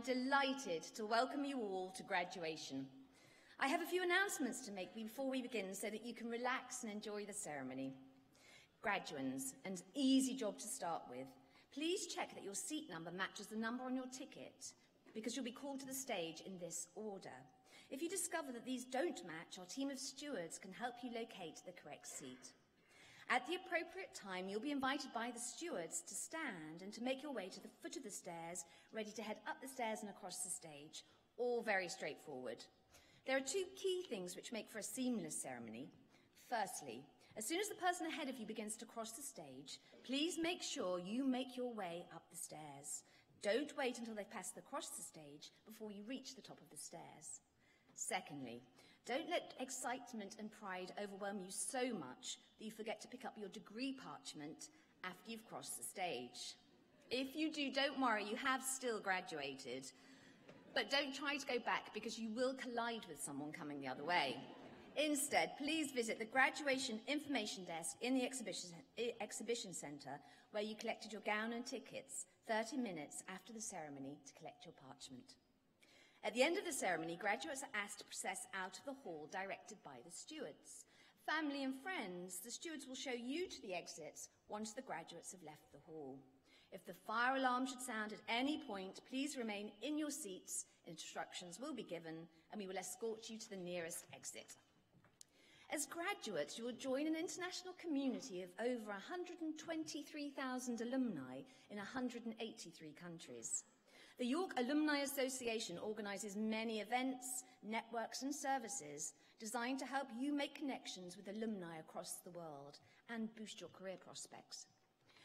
I'm delighted to welcome you all to graduation. I have a few announcements to make before we begin so that you can relax and enjoy the ceremony. Graduands, an easy job to start with. Please check that your seat number matches the number on your ticket because you'll be called to the stage in this order. If you discover that these don't match, our team of stewards can help you locate the correct seat. At the appropriate time, you'll be invited by the stewards to stand and to make your way to the foot of the stairs, ready to head up the stairs and across the stage. All very straightforward. There are two key things which make for a seamless ceremony. Firstly, as soon as the person ahead of you begins to cross the stage, please make sure you make your way up the stairs. Don't wait until they've passed across the stage before you reach the top of the stairs. Secondly, don't let excitement and pride overwhelm you so much that you forget to pick up your degree parchment after you've crossed the stage. If you do, don't worry, you have still graduated. But don't try to go back because you will collide with someone coming the other way. Instead, please visit the Graduation Information Desk in the Exhibition, eh, exhibition Centre where you collected your gown and tickets 30 minutes after the ceremony to collect your parchment. At the end of the ceremony, graduates are asked to process out of the hall directed by the stewards. Family and friends, the stewards will show you to the exits once the graduates have left the hall. If the fire alarm should sound at any point, please remain in your seats. Instructions will be given and we will escort you to the nearest exit. As graduates, you will join an international community of over 123,000 alumni in 183 countries. The York Alumni Association organises many events, networks and services designed to help you make connections with alumni across the world and boost your career prospects.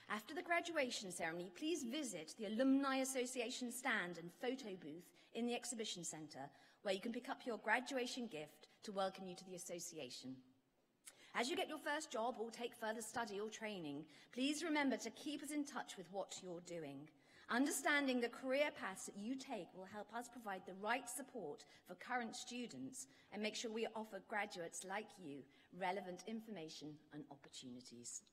After the graduation ceremony, please visit the Alumni Association stand and photo booth in the Exhibition Centre, where you can pick up your graduation gift to welcome you to the association. As you get your first job or take further study or training, please remember to keep us in touch with what you're doing. Understanding the career paths that you take will help us provide the right support for current students and make sure we offer graduates like you relevant information and opportunities.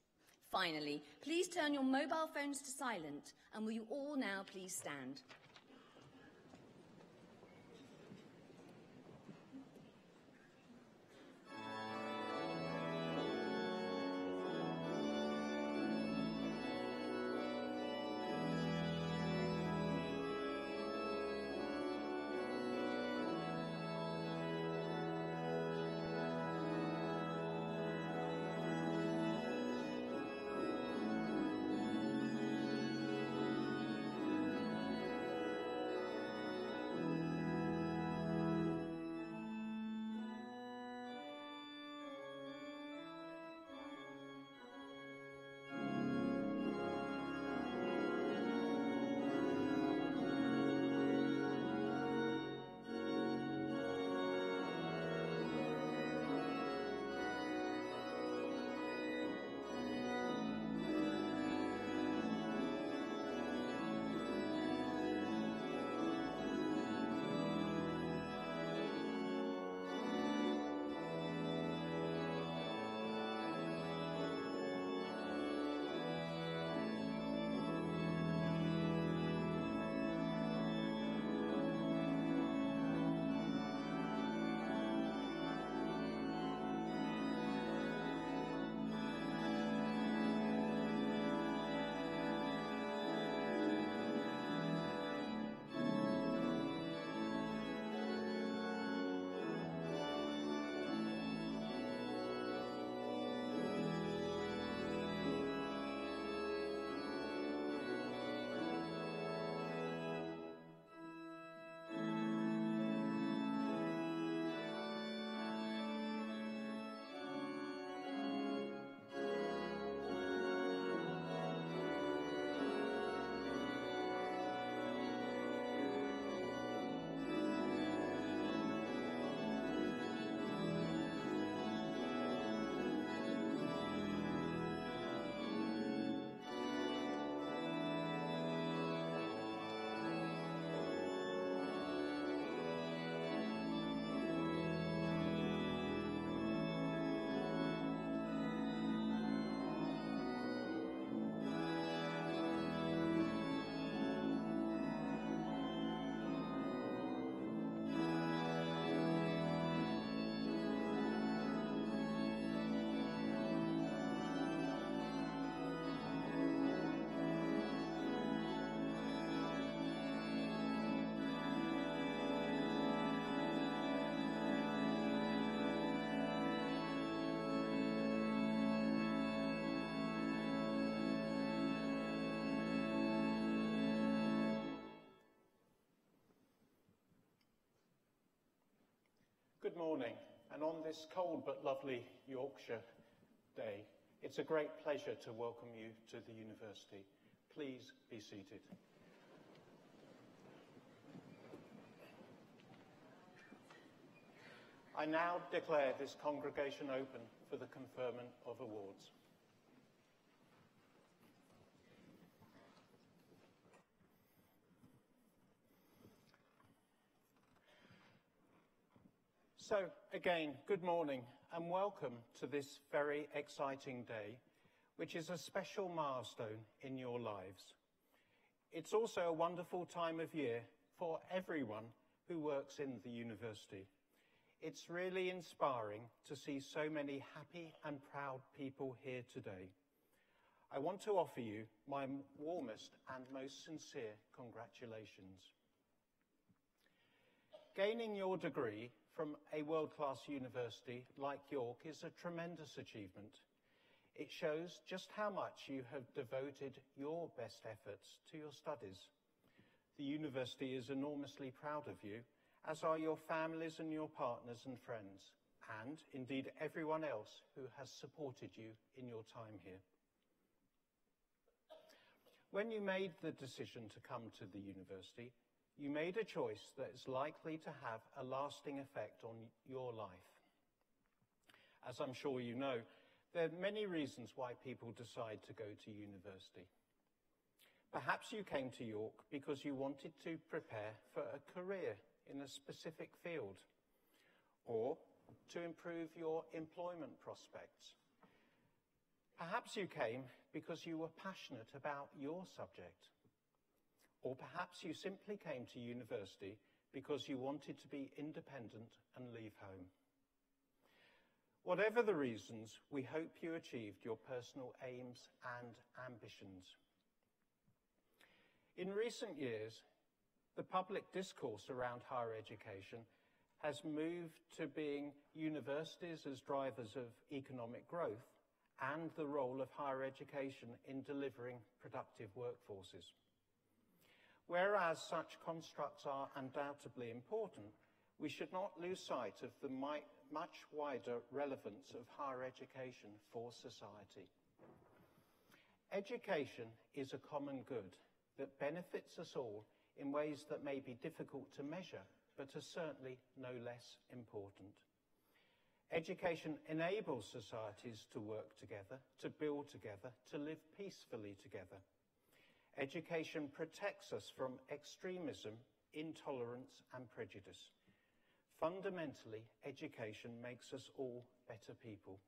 Finally, please turn your mobile phones to silent and will you all now please stand. Good morning, and on this cold but lovely Yorkshire day, it's a great pleasure to welcome you to the university. Please be seated. I now declare this congregation open for the conferment of awards. So, again, good morning and welcome to this very exciting day, which is a special milestone in your lives. It's also a wonderful time of year for everyone who works in the university. It's really inspiring to see so many happy and proud people here today. I want to offer you my warmest and most sincere congratulations. Gaining your degree from a world-class university like York is a tremendous achievement. It shows just how much you have devoted your best efforts to your studies. The university is enormously proud of you, as are your families and your partners and friends, and indeed everyone else who has supported you in your time here. When you made the decision to come to the university, you made a choice that is likely to have a lasting effect on your life. As I'm sure you know, there are many reasons why people decide to go to university. Perhaps you came to York because you wanted to prepare for a career in a specific field, or to improve your employment prospects. Perhaps you came because you were passionate about your subject. Or perhaps you simply came to university because you wanted to be independent and leave home. Whatever the reasons, we hope you achieved your personal aims and ambitions. In recent years, the public discourse around higher education has moved to being universities as drivers of economic growth and the role of higher education in delivering productive workforces. Whereas such constructs are undoubtedly important, we should not lose sight of the much wider relevance of higher education for society. Education is a common good that benefits us all in ways that may be difficult to measure, but are certainly no less important. Education enables societies to work together, to build together, to live peacefully together. Education protects us from extremism, intolerance, and prejudice. Fundamentally, education makes us all better people.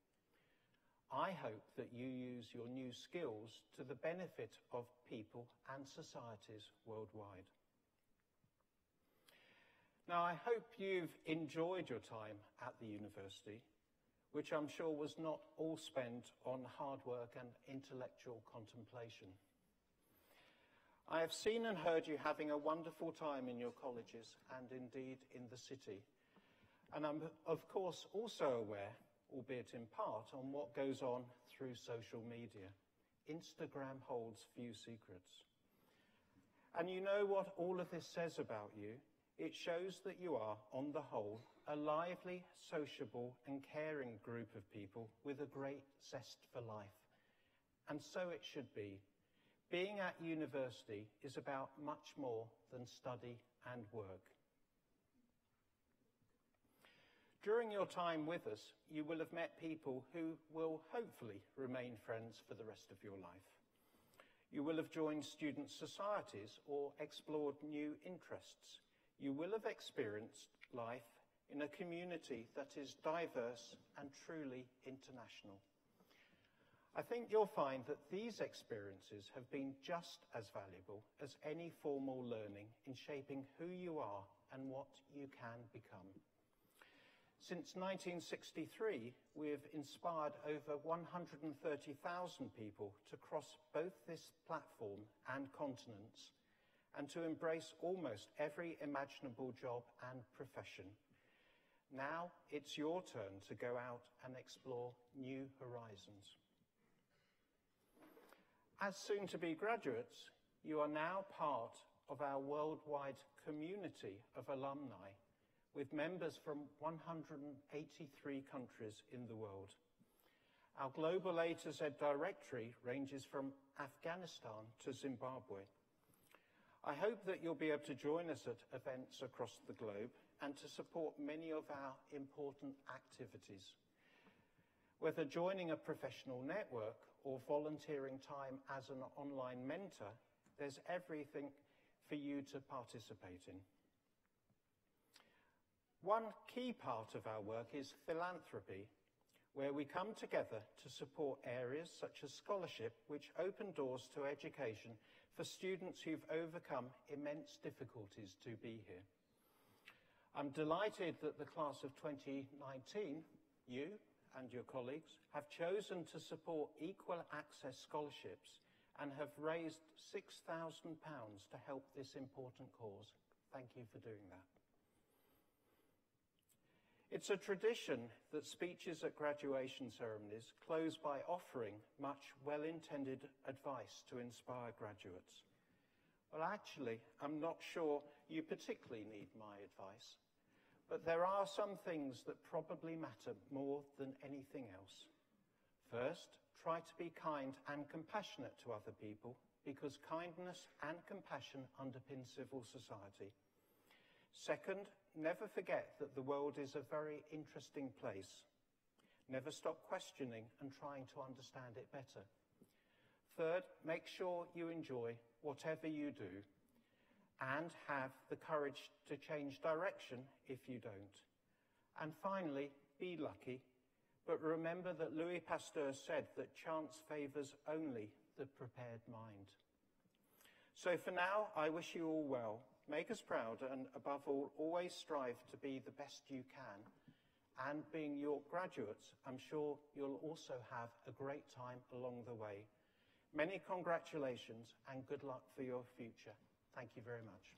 I hope that you use your new skills to the benefit of people and societies worldwide. Now, I hope you've enjoyed your time at the university, which I'm sure was not all spent on hard work and intellectual contemplation. I have seen and heard you having a wonderful time in your colleges and indeed in the city. And I'm, of course, also aware, albeit in part, on what goes on through social media. Instagram holds few secrets. And you know what all of this says about you? It shows that you are, on the whole, a lively, sociable, and caring group of people with a great zest for life. And so it should be being at university is about much more than study and work. During your time with us, you will have met people who will hopefully remain friends for the rest of your life. You will have joined student societies or explored new interests. You will have experienced life in a community that is diverse and truly international. I think you'll find that these experiences have been just as valuable as any formal learning in shaping who you are and what you can become. Since 1963, we have inspired over 130,000 people to cross both this platform and continents and to embrace almost every imaginable job and profession. Now it's your turn to go out and explore new horizons. As soon to be graduates, you are now part of our worldwide community of alumni, with members from 183 countries in the world. Our global A to Z directory ranges from Afghanistan to Zimbabwe. I hope that you'll be able to join us at events across the globe and to support many of our important activities. Whether joining a professional network or volunteering time as an online mentor, there's everything for you to participate in. One key part of our work is philanthropy, where we come together to support areas such as scholarship, which open doors to education for students who've overcome immense difficulties to be here. I'm delighted that the class of 2019, you and your colleagues, have chosen to support equal access scholarships and have raised £6,000 to help this important cause. Thank you for doing that. It's a tradition that speeches at graduation ceremonies close by offering much well-intended advice to inspire graduates. Well, actually, I'm not sure you particularly need my advice, but there are some things that probably matter more than anything else. First, try to be kind and compassionate to other people because kindness and compassion underpin civil society. Second, never forget that the world is a very interesting place. Never stop questioning and trying to understand it better. Third, make sure you enjoy whatever you do and have the courage to change direction if you don't. And finally, be lucky, but remember that Louis Pasteur said that chance favours only the prepared mind. So for now, I wish you all well Make us proud and, above all, always strive to be the best you can. And being your graduates, I'm sure you'll also have a great time along the way. Many congratulations and good luck for your future. Thank you very much.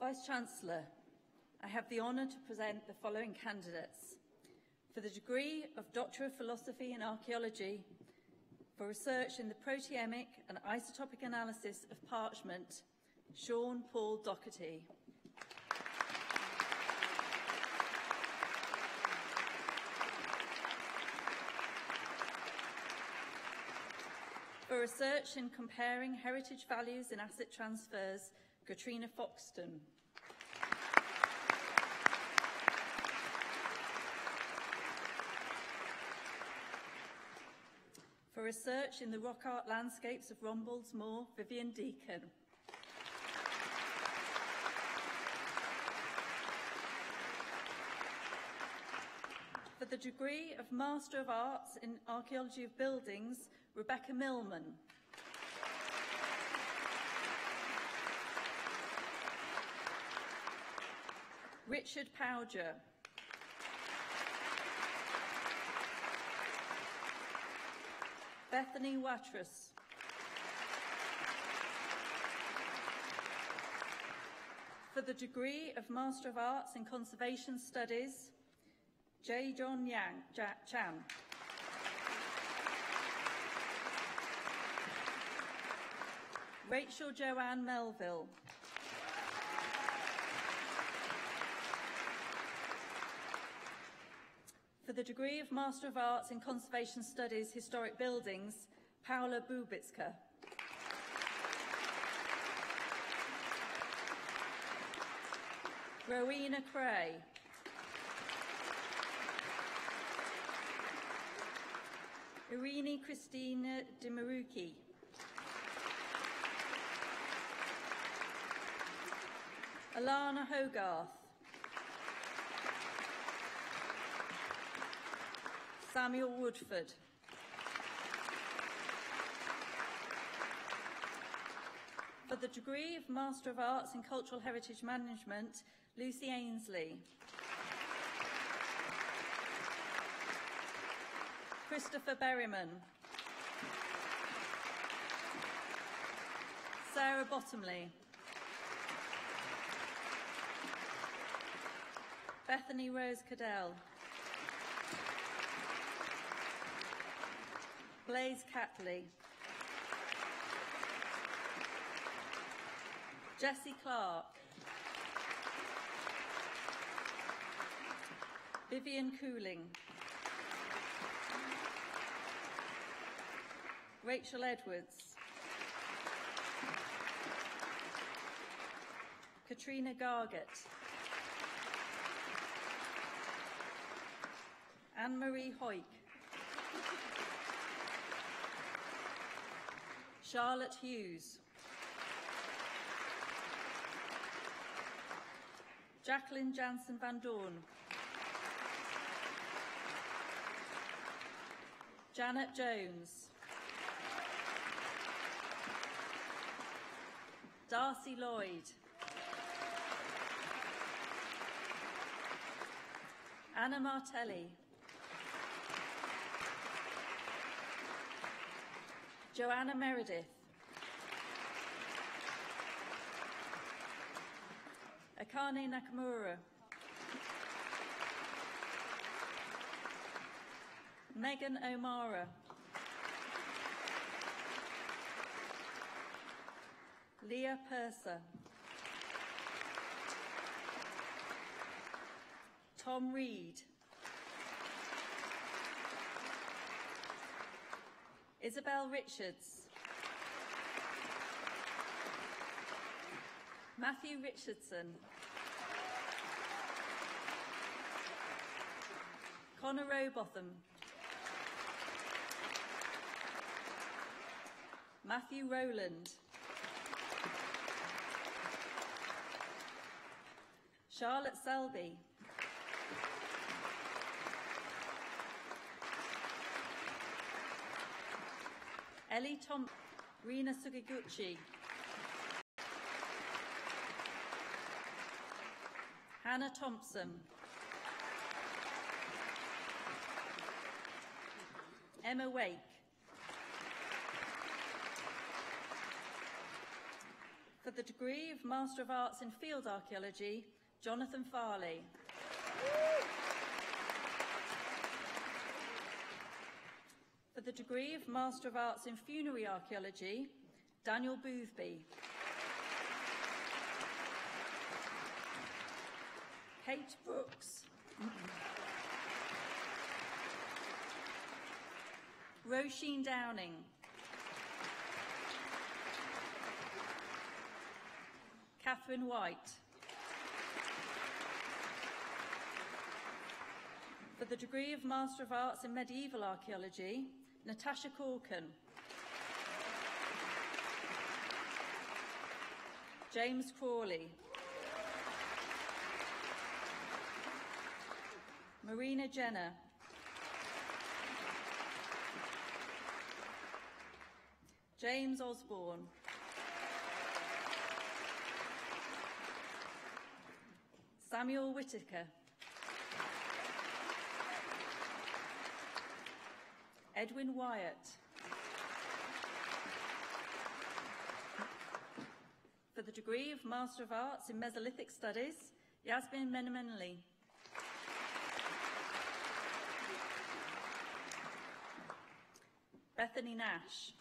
Vice-Chancellor, I have the honour to present the following candidates. For the degree of Doctor of Philosophy in Archaeology, for research in the proteomic and isotopic analysis of parchment, Sean Paul Doherty. For research in comparing heritage values in asset transfers, Katrina Foxton. Research in the rock art landscapes of Rombalds Moor, Vivian Deacon. For the degree of Master of Arts in Archaeology of Buildings, Rebecca Millman. Richard Powger. Bethany Watrous. For the degree of Master of Arts in Conservation Studies, J. John Yang, Jack Chan. Rachel Joanne Melville. For the degree of Master of Arts in Conservation Studies, Historic Buildings, Paula Bubitska. Rowena Cray. Irini Christina Dimaruki. Alana Hogarth. Samuel Woodford. For the degree of Master of Arts in Cultural Heritage Management, Lucy Ainsley. Christopher Berryman. Sarah Bottomley. Bethany Rose Cadell. Blaise Catley. Jesse Clark. Vivian Cooling. Rachel Edwards. Katrina Gargett. Anne-Marie Hoyk. Charlotte Hughes. Jacqueline Jansen Van Dorn. Janet Jones. Darcy Lloyd. Anna Martelli. Joanna Meredith. Akane Nakamura. Megan O'Mara. Leah Purser. Tom Reed. Isabel Richards. Matthew Richardson. Connor Rowbotham. Matthew Rowland. Charlotte Selby. Ellie Tom, Rina Sugiguchi. Hannah Thompson. Emma Wake. For the degree of Master of Arts in Field Archaeology, Jonathan Farley. The degree of Master of Arts in Funerary Archaeology, Daniel Boothby. Kate Brooks. Roisin Downing. Catherine White. For the degree of Master of Arts in Medieval Archaeology, Natasha Corkin. James Crawley. Marina Jenner. James Osborne. Samuel Whitaker. Edwin Wyatt. For the degree of Master of Arts in Mesolithic Studies, Yasmin Menemenli. Bethany Nash.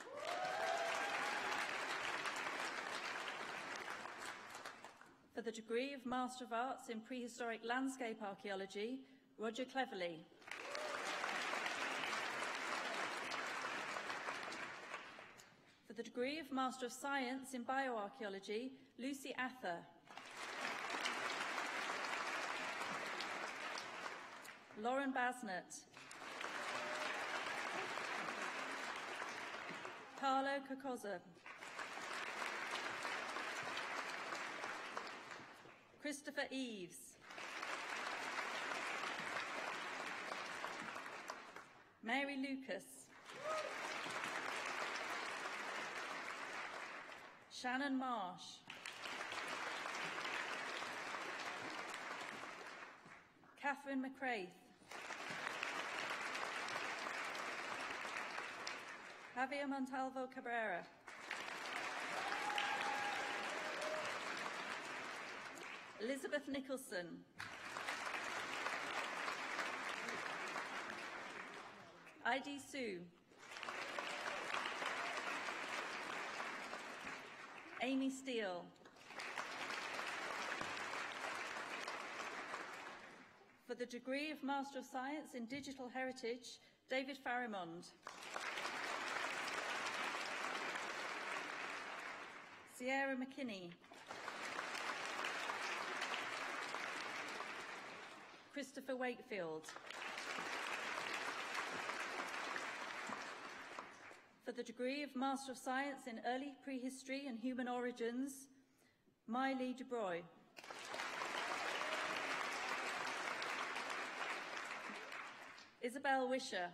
For the degree of Master of Arts in Prehistoric Landscape Archaeology, Roger Cleverly. The degree of Master of Science in Bioarchaeology, Lucy Ather. Lauren Basnett. Carlo Cacosa. Christopher Eves. Mary Lucas. Shannon Marsh. Catherine McCraith. Javier Montalvo Cabrera. Elizabeth Nicholson. ID Sue. Amy Steele. For the degree of Master of Science in Digital Heritage, David Farimond. Sierra McKinney. Christopher Wakefield. For the degree of Master of Science in Early Prehistory and Human Origins, Miley DeBroy. Isabel Wisher.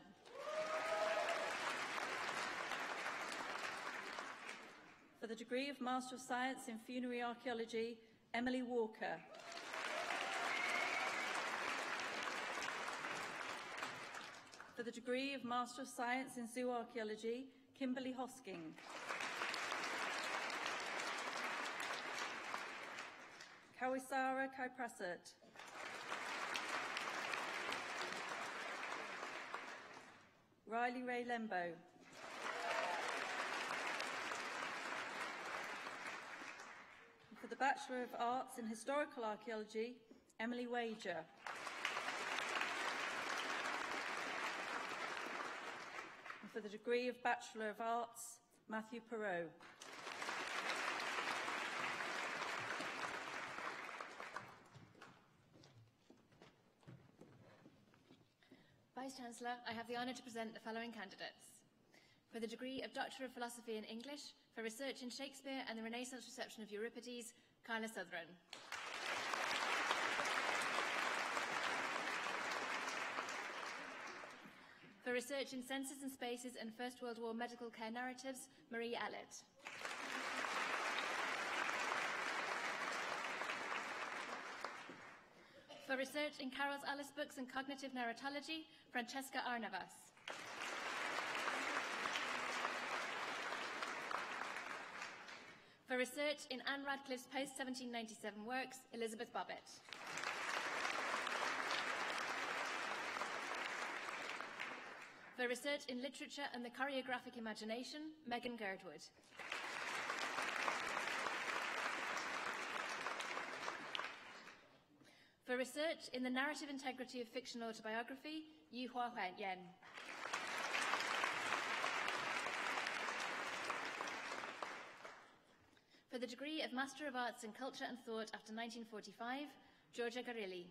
For the degree of Master of Science in Funerary Archaeology, Emily Walker. For the degree of Master of Science in Zoo Archaeology, Kimberly Hosking. Kawisara Kaiprasert. Riley Ray Lembo. For the Bachelor of Arts in Historical Archaeology, Emily Wager. For the degree of Bachelor of Arts, Matthew Perot. Vice-Chancellor, I have the honour to present the following candidates. For the degree of Doctor of Philosophy in English, for research in Shakespeare and the Renaissance reception of Euripides, Carla Southron. For research in census and spaces and First World War medical care narratives, Marie Allett. For research in Carroll's Alice books and cognitive narratology, Francesca Arnavas. For research in Ann Radcliffe's post-1797 works, Elizabeth Bobbitt. For research in literature and the choreographic imagination, Megan Girdwood. For research in the narrative integrity of fiction autobiography, Yu Hua Yen. For the degree of Master of Arts in Culture and Thought after 1945, Georgia Garilli.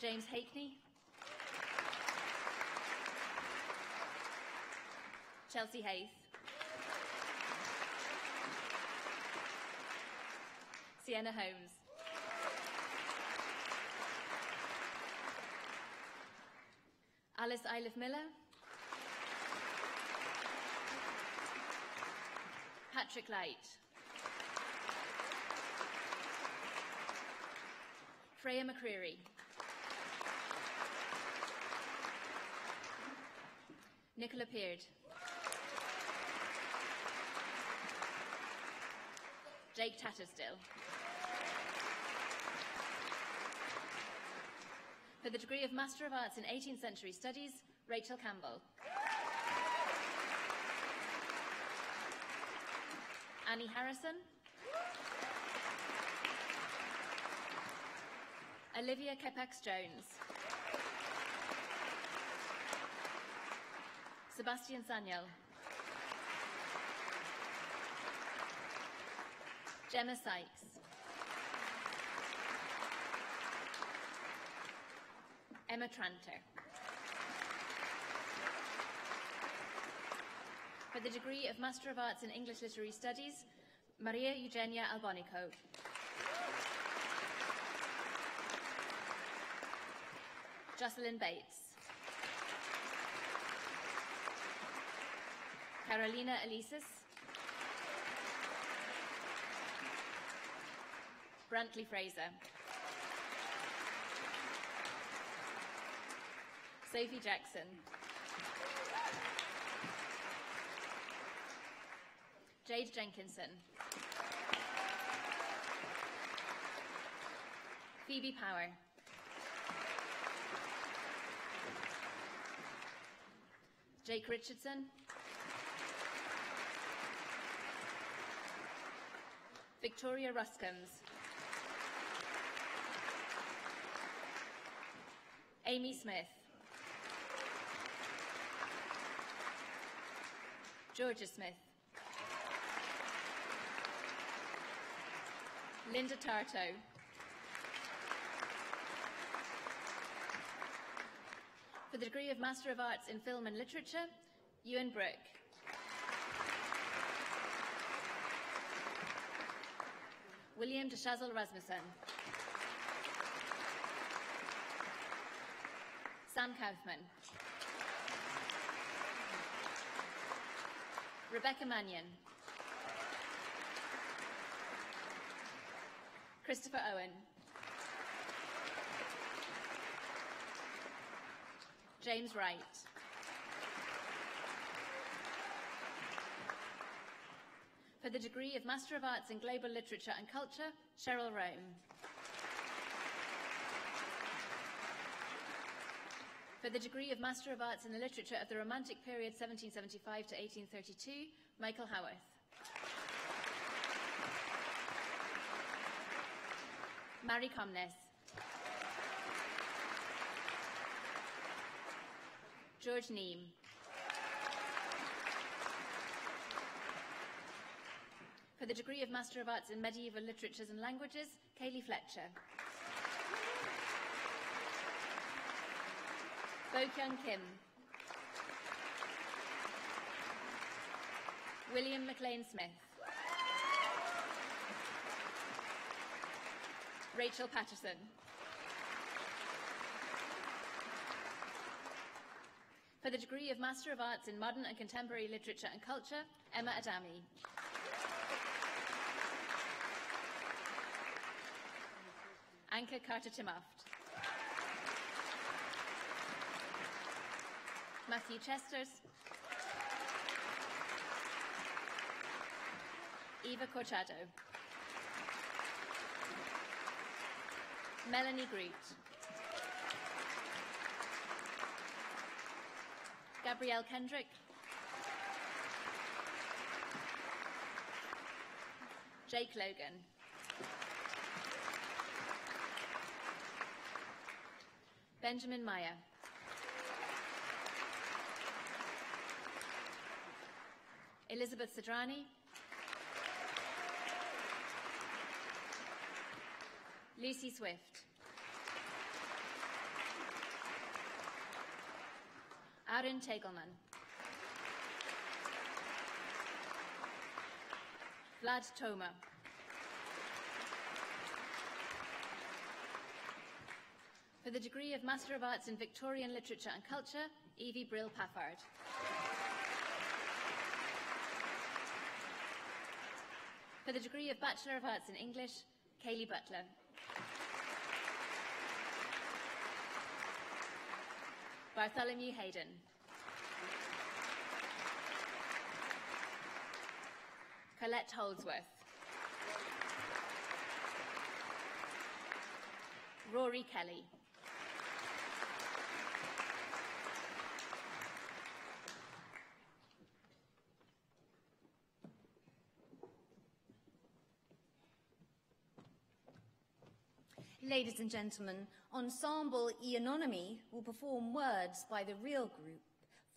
James Hakney. Chelsea Hayes. Sienna Holmes. Alice Iliff Miller. Patrick Light. Freya McCreary. Nicola Peard. Jake Tattersdill. For the degree of Master of Arts in 18th Century Studies, Rachel Campbell. Annie Harrison. Olivia Kepax Jones. Sebastian Sanyel. Gemma Sykes. Emma Tranter. For the degree of Master of Arts in English Literary Studies, Maria Eugenia Albonico. Jocelyn Bates. Carolina Elisis. Brantley Fraser. Sophie Jackson. Jade Jenkinson. Phoebe Power. Jake Richardson. Victoria Ruscombe. Amy Smith. Georgia Smith. Linda Tarto. For the degree of Master of Arts in Film and Literature, Ewan Brooke. William de Rasmussen. Sam Kaufman. Rebecca Mannion. Christopher Owen. James Wright. For the degree of Master of Arts in Global Literature and Culture, Cheryl Rome. For the degree of Master of Arts in the Literature of the Romantic Period 1775 to 1832, Michael Howarth. Mary Comness. George Neem. For the degree of Master of Arts in Medieval Literatures and Languages, Kaylee Fletcher. Bo Kyung Kim. William McLean Smith. Rachel Patterson. For the degree of Master of Arts in Modern and Contemporary Literature and Culture, Emma Adami. Anka Carter Timoft. Matthew Chesters. Eva Corchado. Melanie Groot. Gabrielle Kendrick. Jake Logan. Benjamin Meyer. Elizabeth Sadrani. Lucy Swift. Aaron Tegelman. Vlad Toma. For the degree of Master of Arts in Victorian Literature and Culture, Evie Brill Paffard. For the degree of Bachelor of Arts in English, Kaylee Butler. Bartholomew Hayden. Colette Holdsworth. Rory Kelly. Ladies and gentlemen, Ensemble I Anonimi will perform Words by the Real Group,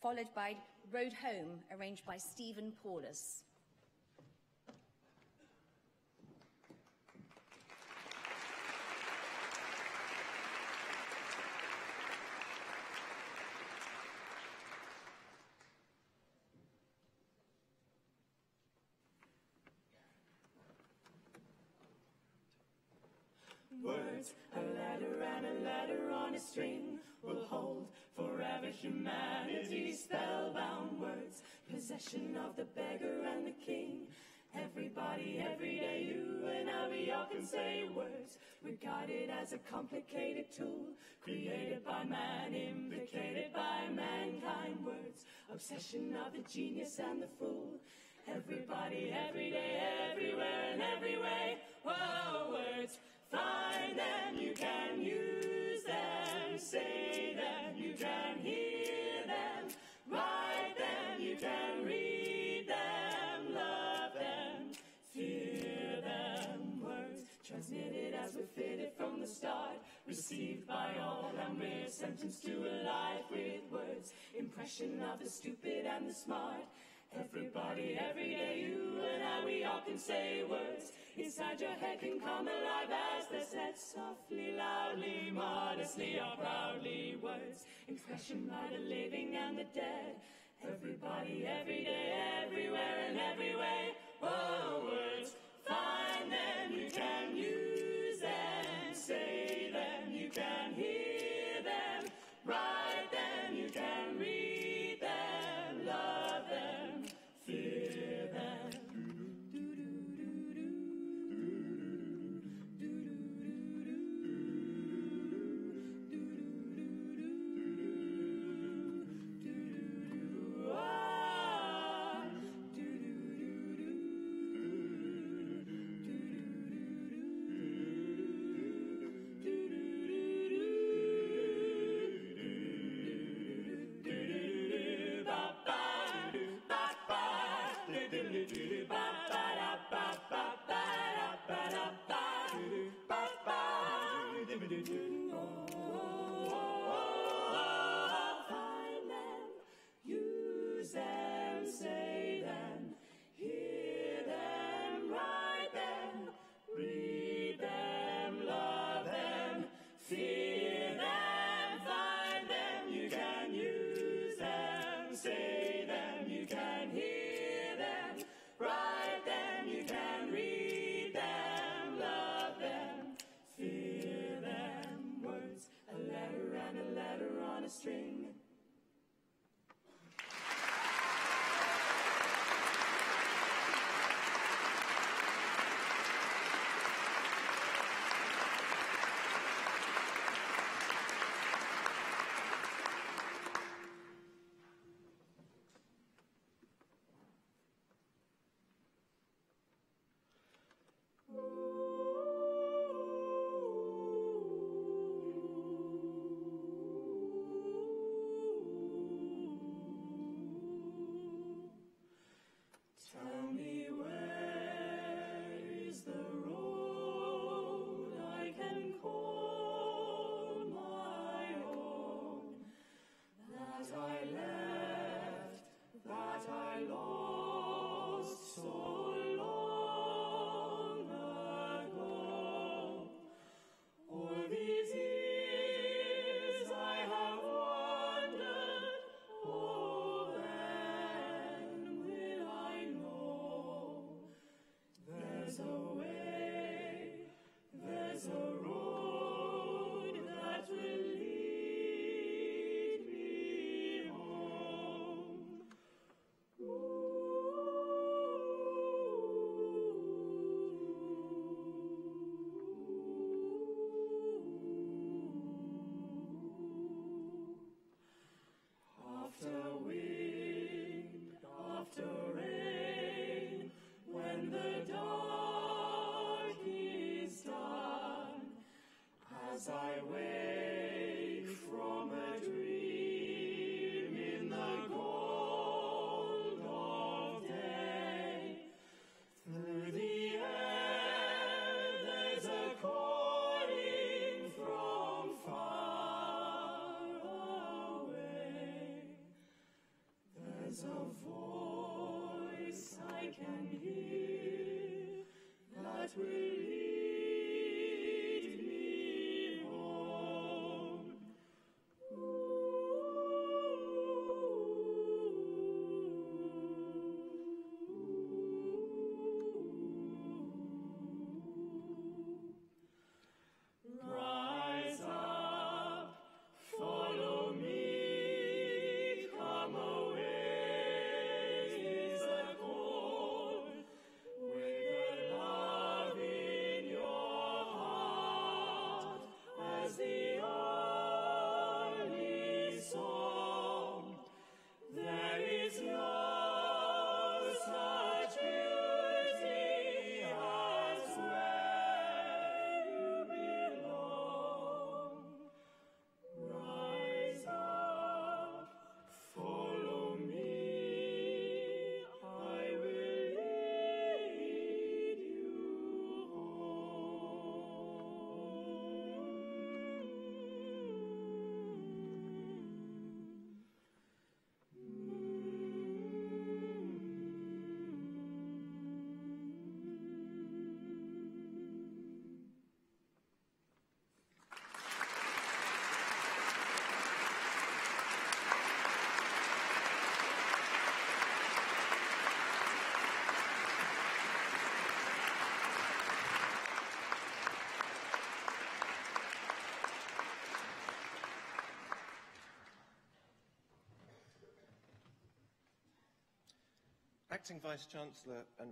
followed by Road Home, arranged by Stephen Paulus. procession of the beggar and the king. Everybody, every day, you and I, we all can say words regarded as a complicated tool created by man, implicated by mankind. Words, obsession of the genius and the fool. Everybody, every day, everywhere and every way. Whoa, words, find them, you can use them, say them, you can hear them, write them, you can it from the start. Received by all, I'm rare, sentenced to a life with words. Impression of the stupid and the smart. Everybody, every day, you and I, we all can say words. Inside your head can come alive as they're said softly, loudly, modestly, or proudly. Words, impression by the living and the dead. Everybody, every day, everywhere and every way. Oh, words, find them, you can use say them, you can hear them.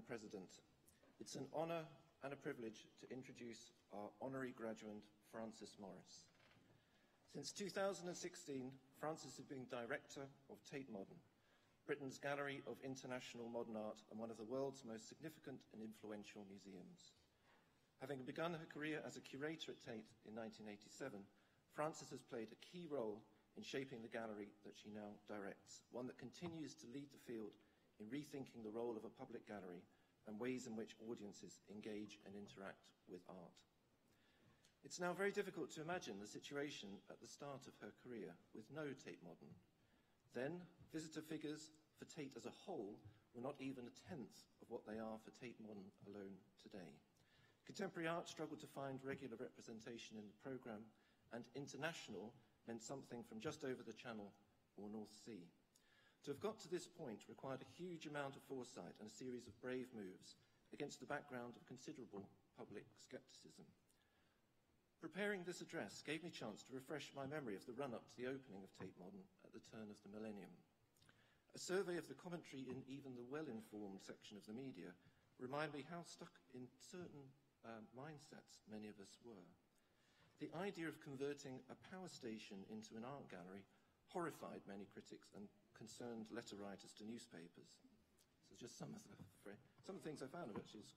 President, it's an honour and a privilege to introduce our honorary graduate, Frances Morris. Since 2016, Frances has been Director of Tate Modern, Britain's gallery of international modern art and one of the world's most significant and influential museums. Having begun her career as a curator at Tate in 1987, Frances has played a key role in shaping the gallery that she now directs, one that continues to lead the field in rethinking the role of a public gallery and ways in which audiences engage and interact with art. It's now very difficult to imagine the situation at the start of her career with no Tate Modern. Then, visitor figures for Tate as a whole were not even a tenth of what they are for Tate Modern alone today. Contemporary art struggled to find regular representation in the programme, and international meant something from just over the Channel or North Sea. To have got to this point required a huge amount of foresight and a series of brave moves against the background of considerable public scepticism. Preparing this address gave me a chance to refresh my memory of the run-up to the opening of Tate Modern at the turn of the millennium. A survey of the commentary in even the well-informed section of the media reminded me how stuck in certain uh, mindsets many of us were. The idea of converting a power station into an art gallery horrified many critics and concerned letter writers to newspapers. So just some of the, some of the things I found of it. Is,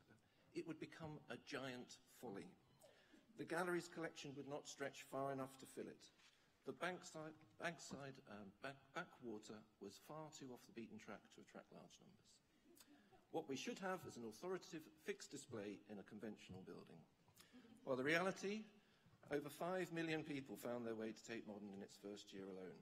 it would become a giant folly. The gallery's collection would not stretch far enough to fill it. The bankside, bankside um, back, backwater was far too off the beaten track to attract large numbers. What we should have is an authoritative fixed display in a conventional building. While the reality, over 5 million people found their way to Tate Modern in its first year alone.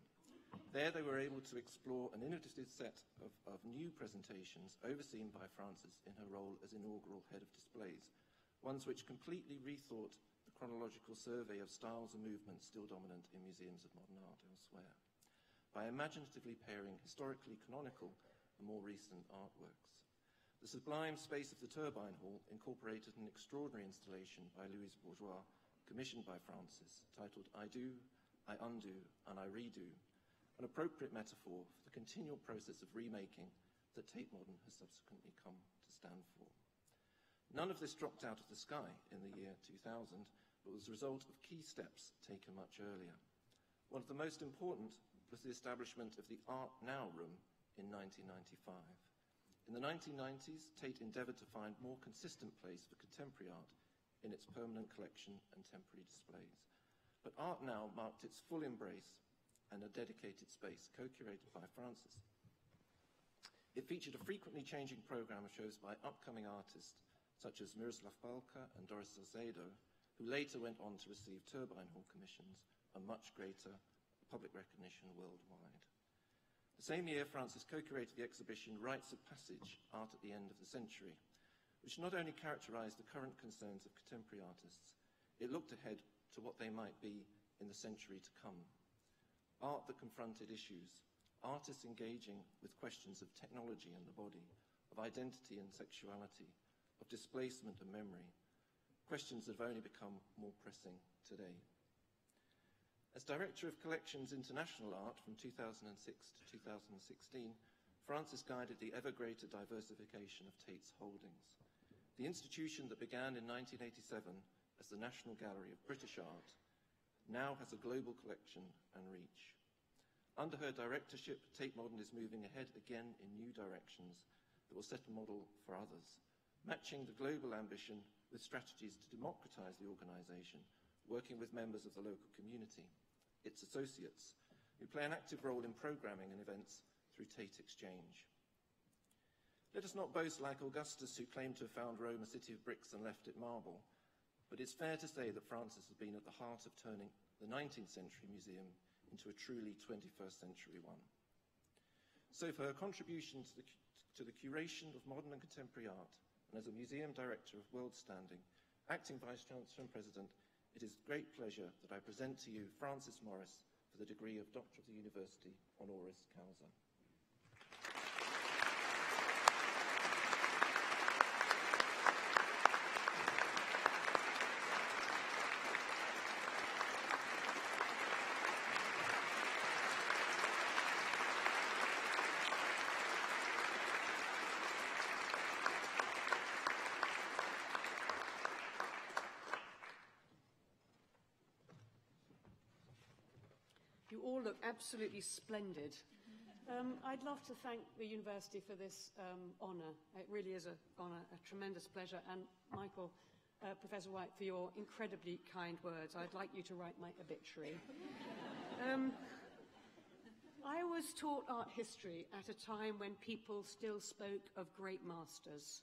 There they were able to explore an innovative set of, of new presentations overseen by Frances in her role as inaugural head of displays, ones which completely rethought the chronological survey of styles and movements still dominant in museums of modern art elsewhere, by imaginatively pairing historically canonical and more recent artworks. The sublime space of the Turbine Hall incorporated an extraordinary installation by Louise Bourgeois, commissioned by Frances, titled I Do, I Undo, and I Redo, an appropriate metaphor for the continual process of remaking that Tate Modern has subsequently come to stand for. None of this dropped out of the sky in the year 2000, but was the result of key steps taken much earlier. One of the most important was the establishment of the Art Now Room in 1995. In the 1990s, Tate endeavoured to find more consistent place for contemporary art in its permanent collection and temporary displays. But Art Now marked its full embrace and a dedicated space, co-curated by Frances. It featured a frequently changing program of shows by upcoming artists such as Miroslav Balka and Doris Salcedo, who later went on to receive Turbine Hall commissions and much greater public recognition worldwide. The same year, Frances co-curated the exhibition Rites of Passage, Art at the End of the Century, which not only characterized the current concerns of contemporary artists, it looked ahead to what they might be in the century to come art that confronted issues, artists engaging with questions of technology and the body, of identity and sexuality, of displacement and memory, questions that have only become more pressing today. As Director of Collections International Art from 2006 to 2016, Frances guided the ever greater diversification of Tate's holdings. The institution that began in 1987 as the National Gallery of British Art now has a global collection and reach. Under her directorship, Tate Modern is moving ahead again in new directions that will set a model for others, matching the global ambition with strategies to democratize the organization, working with members of the local community, its associates, who play an active role in programming and events through Tate Exchange. Let us not boast like Augustus, who claimed to have found Rome a city of bricks and left it marble, but it's fair to say that Frances has been at the heart of turning the 19th century museum into a truly 21st century one. So for her contribution to the, to the curation of modern and contemporary art, and as a museum director of world standing, acting Vice Chancellor and President, it is a great pleasure that I present to you Frances Morris for the degree of Doctor of the University honoris causa. Absolutely splendid. Um, I'd love to thank the university for this um, honour. It really is an honour, a tremendous pleasure. And Michael, uh, Professor White, for your incredibly kind words. I'd like you to write my obituary. um, I was taught art history at a time when people still spoke of great masters,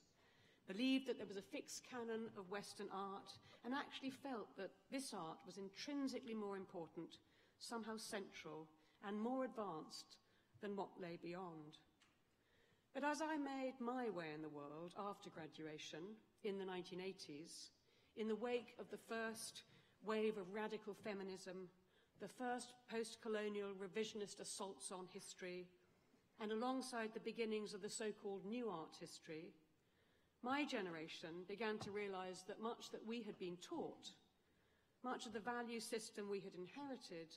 believed that there was a fixed canon of Western art, and actually felt that this art was intrinsically more important, somehow central, and more advanced than what lay beyond. But as I made my way in the world after graduation in the 1980s, in the wake of the first wave of radical feminism, the first post colonial revisionist assaults on history, and alongside the beginnings of the so called new art history, my generation began to realize that much that we had been taught, much of the value system we had inherited,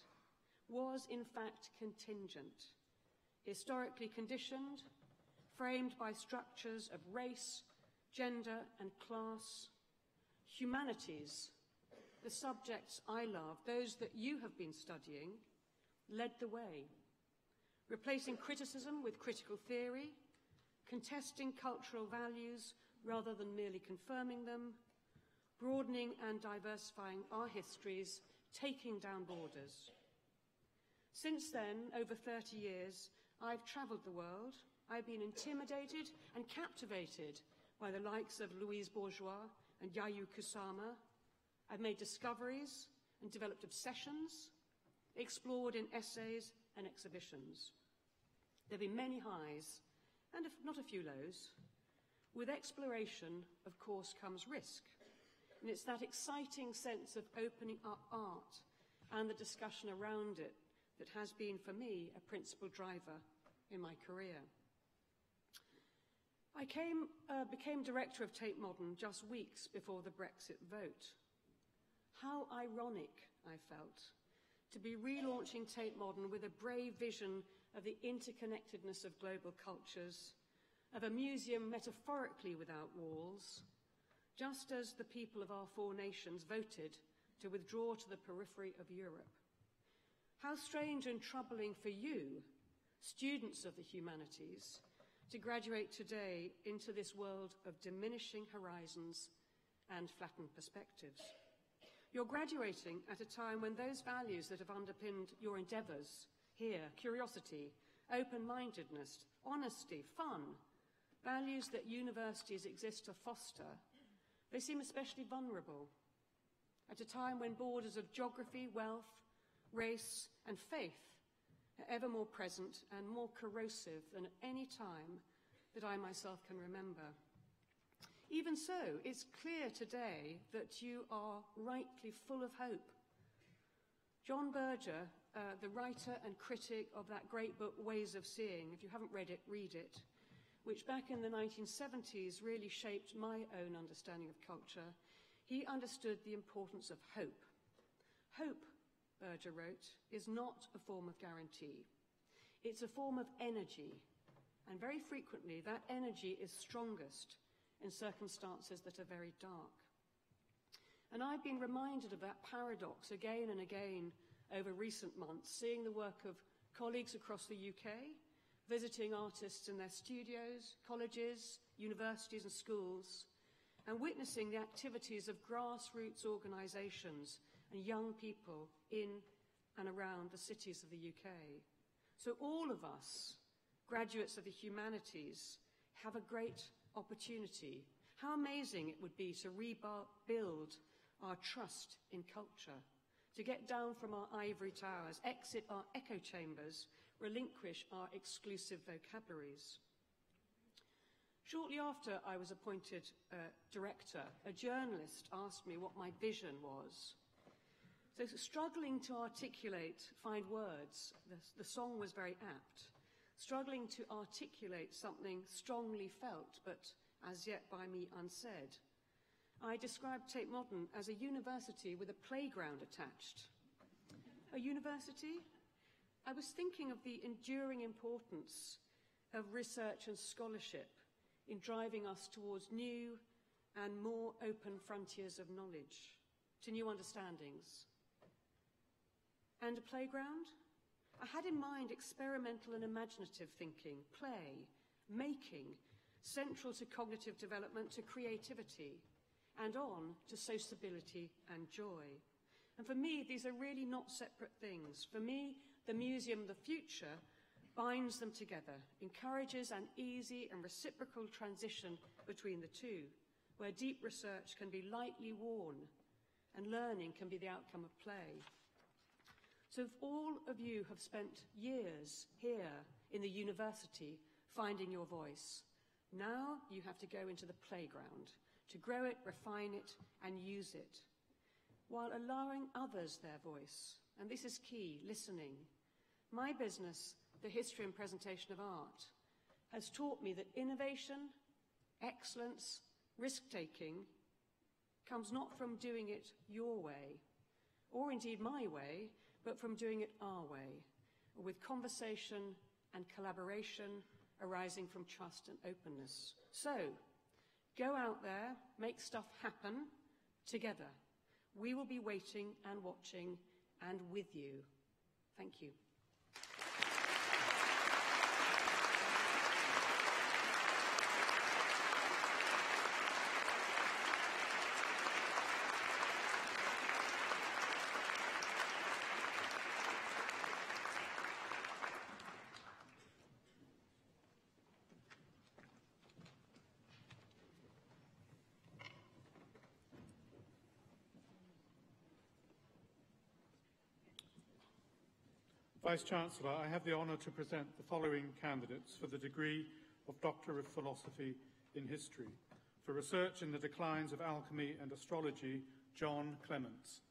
was in fact contingent historically conditioned, framed by structures of race, gender, and class. Humanities, the subjects I love, those that you have been studying, led the way, replacing criticism with critical theory, contesting cultural values rather than merely confirming them, broadening and diversifying our histories, taking down borders. Since then, over 30 years, I've travelled the world. I've been intimidated and captivated by the likes of Louise Bourgeois and Yayoi Kusama. I've made discoveries and developed obsessions, explored in essays and exhibitions. There have been many highs and not a few lows. With exploration, of course, comes risk. And it's that exciting sense of opening up art and the discussion around it that has been, for me, a principal driver in my career. I came, uh, became director of Tate Modern just weeks before the Brexit vote. How ironic I felt to be relaunching Tate Modern with a brave vision of the interconnectedness of global cultures, of a museum metaphorically without walls, just as the people of our four nations voted to withdraw to the periphery of Europe. How strange and troubling for you, students of the humanities, to graduate today into this world of diminishing horizons and flattened perspectives. You're graduating at a time when those values that have underpinned your endeavours here curiosity, open mindedness, honesty, fun values that universities exist to foster they seem especially vulnerable. At a time when borders of geography, wealth, race, and faith are ever more present and more corrosive than at any time that I myself can remember. Even so, it's clear today that you are rightly full of hope. John Berger, uh, the writer and critic of that great book, Ways of Seeing, if you haven't read it, read it, which back in the 1970s really shaped my own understanding of culture, he understood the importance of hope. Hope Berger wrote, is not a form of guarantee. It's a form of energy, and very frequently that energy is strongest in circumstances that are very dark. And I've been reminded of that paradox again and again over recent months, seeing the work of colleagues across the UK, visiting artists in their studios, colleges, universities, and schools, and witnessing the activities of grassroots organisations and young people in and around the cities of the UK. So, all of us, graduates of the humanities, have a great opportunity. How amazing it would be to rebuild our trust in culture, to get down from our ivory towers, exit our echo chambers, relinquish our exclusive vocabularies. Shortly after I was appointed uh, director, a journalist asked me what my vision was. So, struggling to articulate, find words, the, the song was very apt. Struggling to articulate something strongly felt, but as yet by me unsaid. I described Tate Modern as a university with a playground attached. A university? I was thinking of the enduring importance of research and scholarship in driving us towards new and more open frontiers of knowledge, to new understandings. And a playground? I had in mind experimental and imaginative thinking, play, making, central to cognitive development, to creativity, and on to sociability and joy. And for me, these are really not separate things. For me, the museum, the future, binds them together, encourages an easy and reciprocal transition between the two, where deep research can be lightly worn and learning can be the outcome of play. So, if all of you have spent years here in the university finding your voice, now you have to go into the playground to grow it, refine it, and use it, while allowing others their voice. And this is key listening. My business, the history and presentation of art, has taught me that innovation, excellence, risk taking comes not from doing it your way, or indeed my way, but from doing it our way, with conversation and collaboration arising from trust and openness. So, go out there, make stuff happen together. We will be waiting and watching and with you. Thank you. Vice-Chancellor, I have the honour to present the following candidates for the degree of Doctor of Philosophy in History. For research in the declines of alchemy and astrology, John Clements.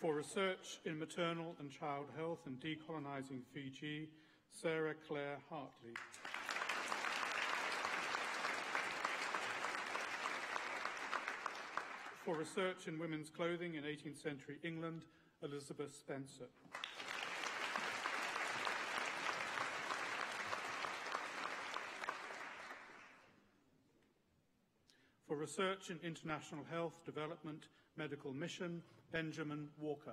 For research in maternal and child health and decolonising Fiji, Sarah Claire Hartley. For research in women's clothing in 18th century England, Elizabeth Spencer. For research in international health, development, medical mission, Benjamin Walker.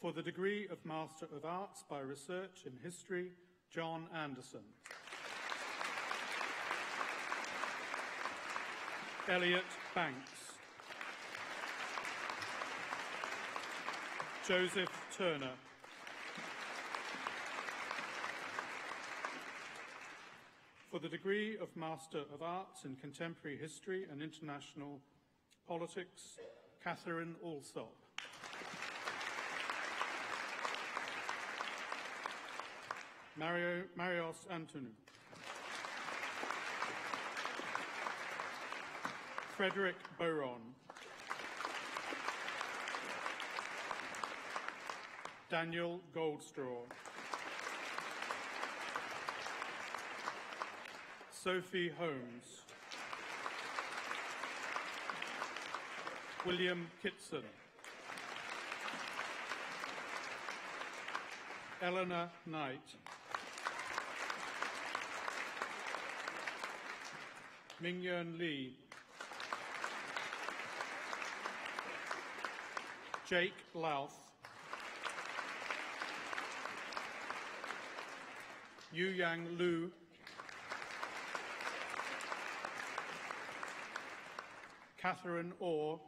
For the degree of Master of Arts by Research in History, John Anderson. Elliot Banks. Joseph Turner. For the degree of Master of Arts in Contemporary History and International Politics, Catherine Alsop. Mario, Marios Antonou. Frederick Boron. Daniel Goldstraw. Sophie Holmes. William Kitson. Eleanor Knight. Mingyun Lee. Jake Louth. Yu Yang Lu. Catherine Orr.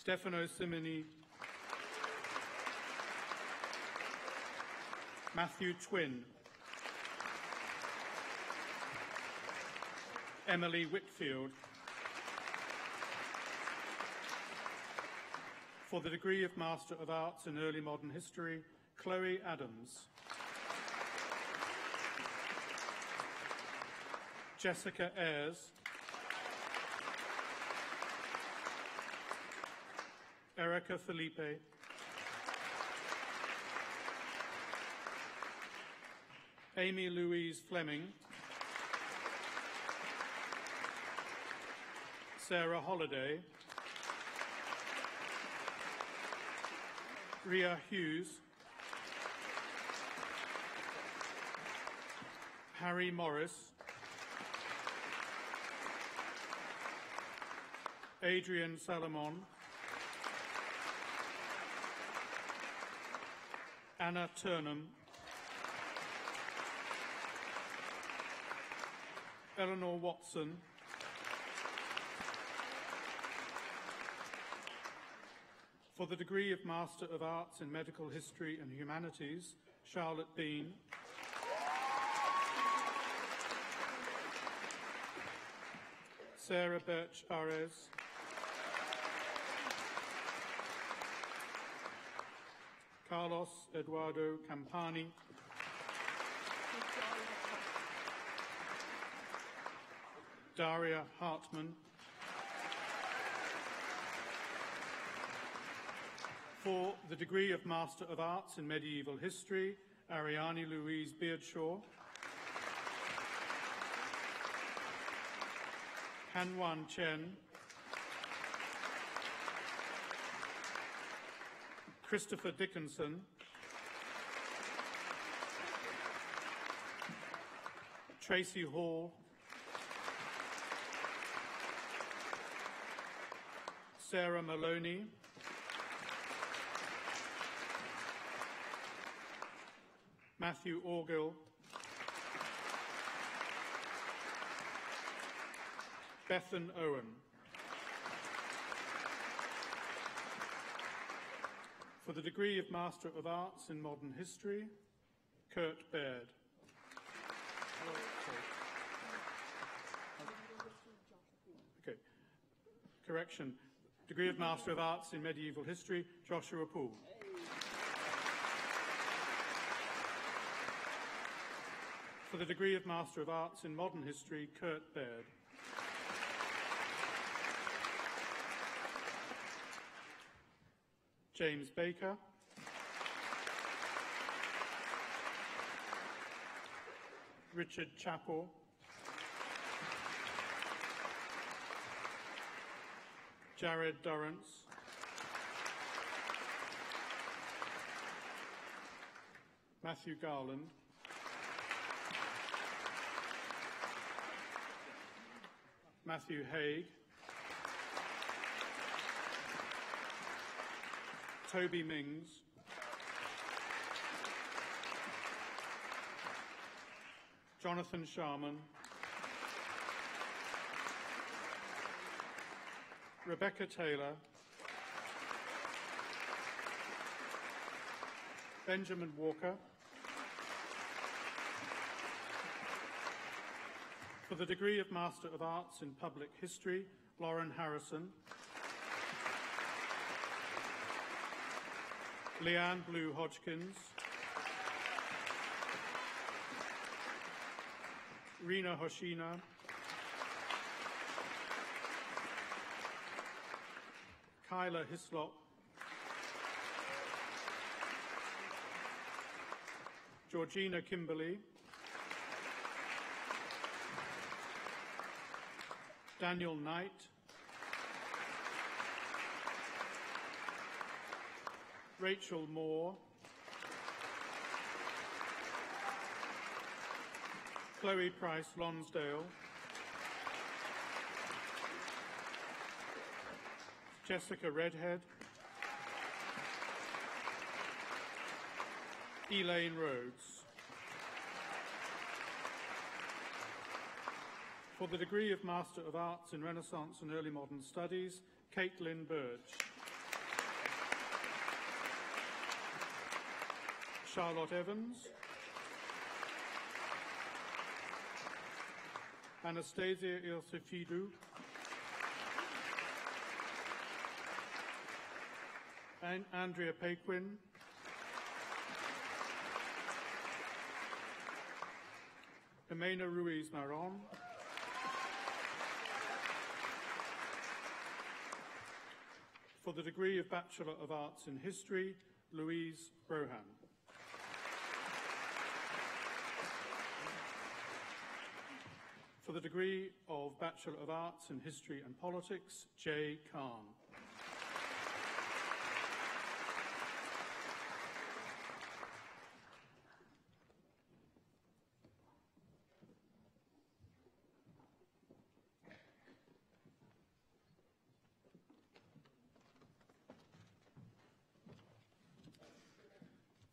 Stefano Simini. Matthew Twin. Emily Whitfield. For the degree of Master of Arts in Early Modern History, Chloe Adams. Jessica Ayres. Erica Felipe. Amy Louise Fleming. Sarah Holliday. Ria Hughes, Harry Morris, Adrian Salomon, Anna Turnham, Eleanor Watson, For the degree of Master of Arts in Medical History and Humanities, Charlotte Bean. Sarah Birch Ares. Carlos Eduardo Campani. Daria Hartman. For the degree of Master of Arts in Medieval History, Ariane Louise Beardshaw. Hanwan Chen. Christopher Dickinson. Tracy Hall. Sarah Maloney. Matthew Orgill. Bethan Owen. For the degree of Master of Arts in Modern History, Kurt Baird. Okay. Correction. Degree of Master of Arts in Medieval History, Joshua Poole. For the degree of Master of Arts in Modern History, Kurt Baird. James Baker. Richard Chappell. Jared Durrance. Matthew Garland. Matthew Haig. Toby Mings. Jonathan Sharman. Rebecca Taylor. Benjamin Walker. For the degree of Master of Arts in Public History, Lauren Harrison. Leanne Blue Hodgkins. Rena Hoshina. Kyla Hislop. Georgina Kimberley. Daniel Knight. Rachel Moore. Chloe Price Lonsdale. Jessica Redhead. Elaine Rhodes. For the degree of Master of Arts in Renaissance and Early Modern Studies, Caitlin Burge. Charlotte Evans. Anastasia Ilsefidou. and Andrea Paquin. Jimena Ruiz Maron. For the degree of Bachelor of Arts in History, Louise Brohan. For the degree of Bachelor of Arts in History and Politics, Jay Khan.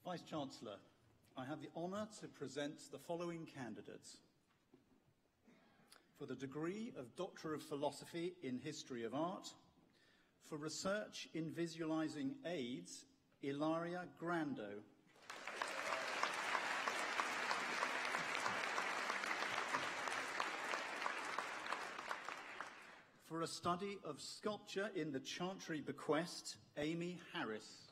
Vice Chancellor, I have the honour to present the following candidates. For the degree of Doctor of Philosophy in History of Art, for research in visualising AIDS, Ilaria Grando. For a study of sculpture in the Chantrey Bequest, Amy Harris.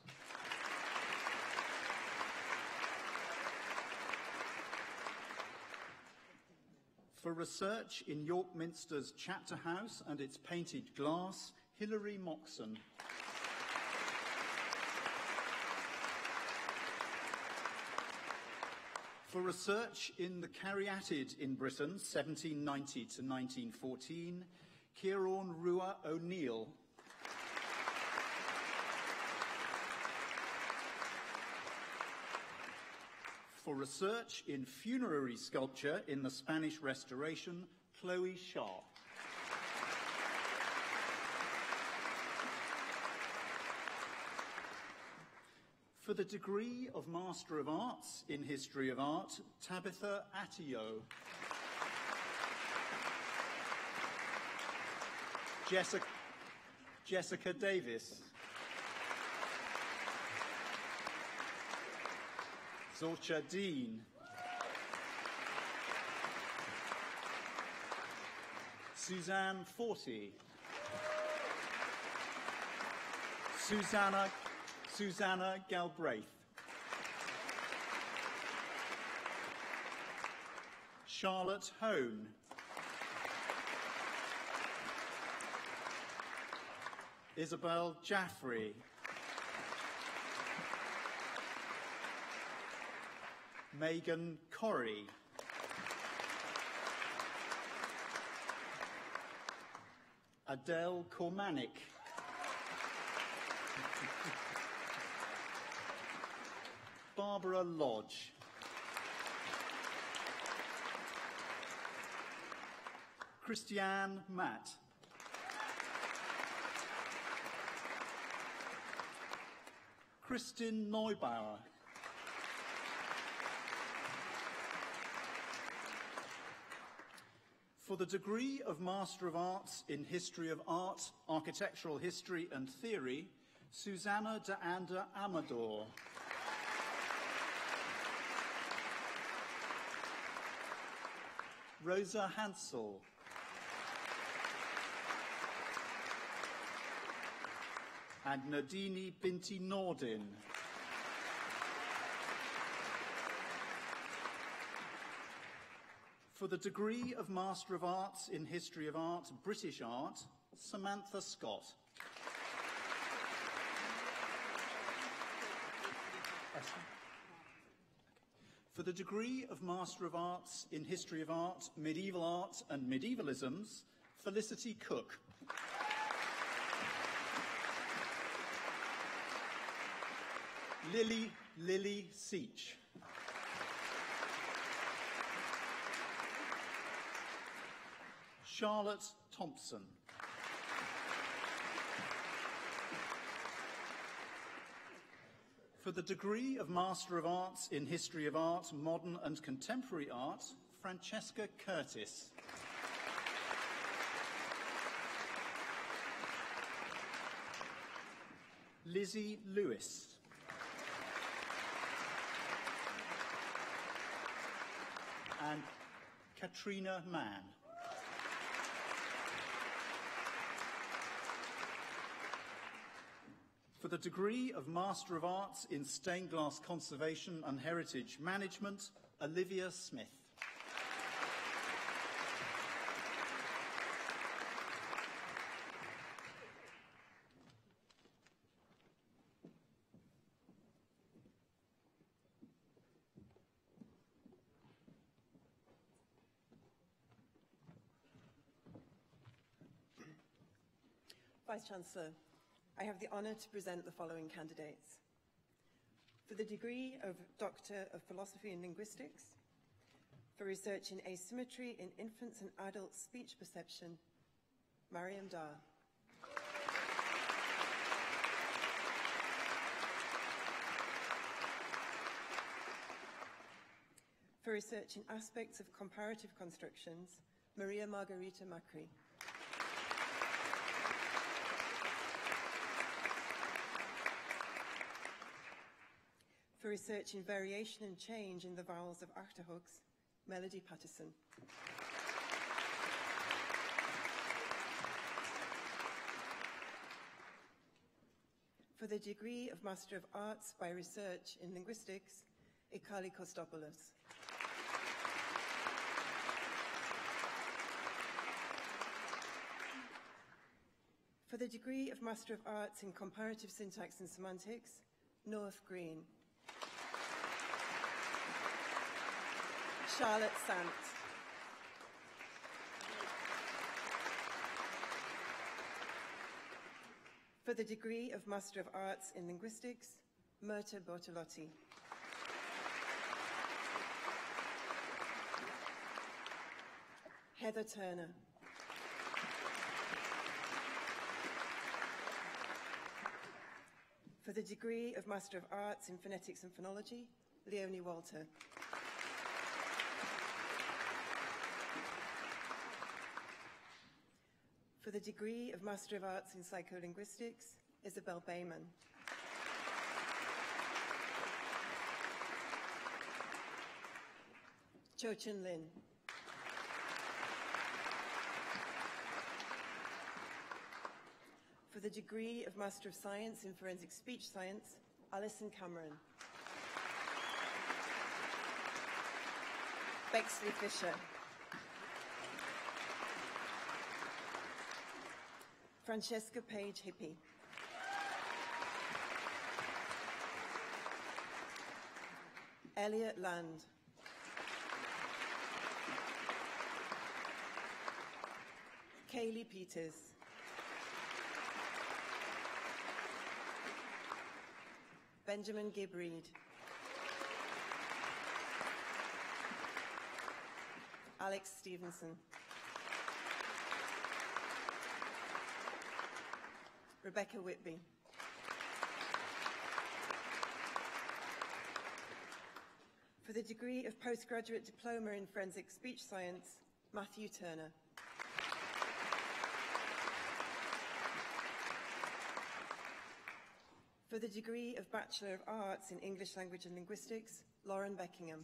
For research in York Minster's Chapter House and its painted glass, Hilary Moxon. For research in the Caryatid in Britain, 1790 to 1914, Kieran Rua O'Neill. For research in funerary sculpture in the Spanish Restoration, Chloe Sharp. For the degree of Master of Arts in History of Art, Tabitha Attio. Jessica, Jessica Davis. Zorcha Dean. Suzanne Forty. Susanna, Susanna Galbraith. Charlotte Hone. Isabel Jaffrey. Megan Corrie. Adele Cormanic. Barbara Lodge. Christiane Matt. Kristin Neubauer. For the degree of Master of Arts in History of Art, Architectural History and Theory, Susanna de Ander Amador. Rosa Hansel. And Nadini Binti Nordin. For the degree of Master of Arts in History of Art, British Art, Samantha Scott. For the degree of Master of Arts in History of Art, Medieval Art and Medievalisms, Felicity Cook. Lily Lily Seach. Charlotte Thompson. For the degree of Master of Arts in History of Art, Modern and Contemporary Art, Francesca Curtis. Lizzie Lewis. And Katrina Mann. For the degree of Master of Arts in Stained Glass Conservation and Heritage Management, Olivia Smith. Vice Chancellor, I have the honour to present the following candidates. For the degree of Doctor of Philosophy and Linguistics, for research in asymmetry in infants and adult speech perception, Mariam Dar. For research in aspects of comparative constructions, Maria Margarita Macri. For research in variation and change in the vowels of Achterhoeks, Melody Patterson. For the degree of Master of Arts by Research in Linguistics, Ikali Kostopoulos. For the degree of Master of Arts in Comparative Syntax and Semantics, North Green. Charlotte Sant. For the degree of Master of Arts in Linguistics, Myrta Bortolotti. Heather Turner. For the degree of Master of Arts in Phonetics and Phonology, Leonie Walter. For the degree of Master of Arts in Psycholinguistics, Isabel Bayman. Cho Chun Lin. For the degree of Master of Science in Forensic Speech Science, Alison Cameron. Bexley Fisher. Francesca Page Hippie. Elliot Land. Kaylee Peters. Benjamin Gibb Reed. Alex Stevenson. Rebecca Whitby. For the degree of postgraduate diploma in forensic speech science, Matthew Turner. For the degree of Bachelor of Arts in English Language and Linguistics, Lauren Beckingham.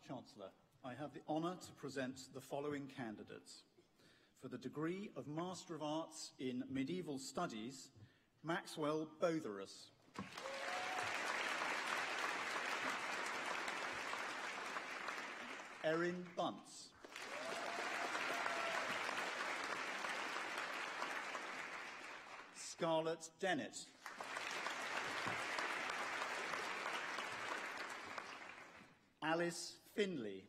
Vice-Chancellor, I have the honour to present the following candidates. For the degree of Master of Arts in Medieval Studies, Maxwell Botherus. Erin Bunce. Scarlett Dennett. Alice Finley.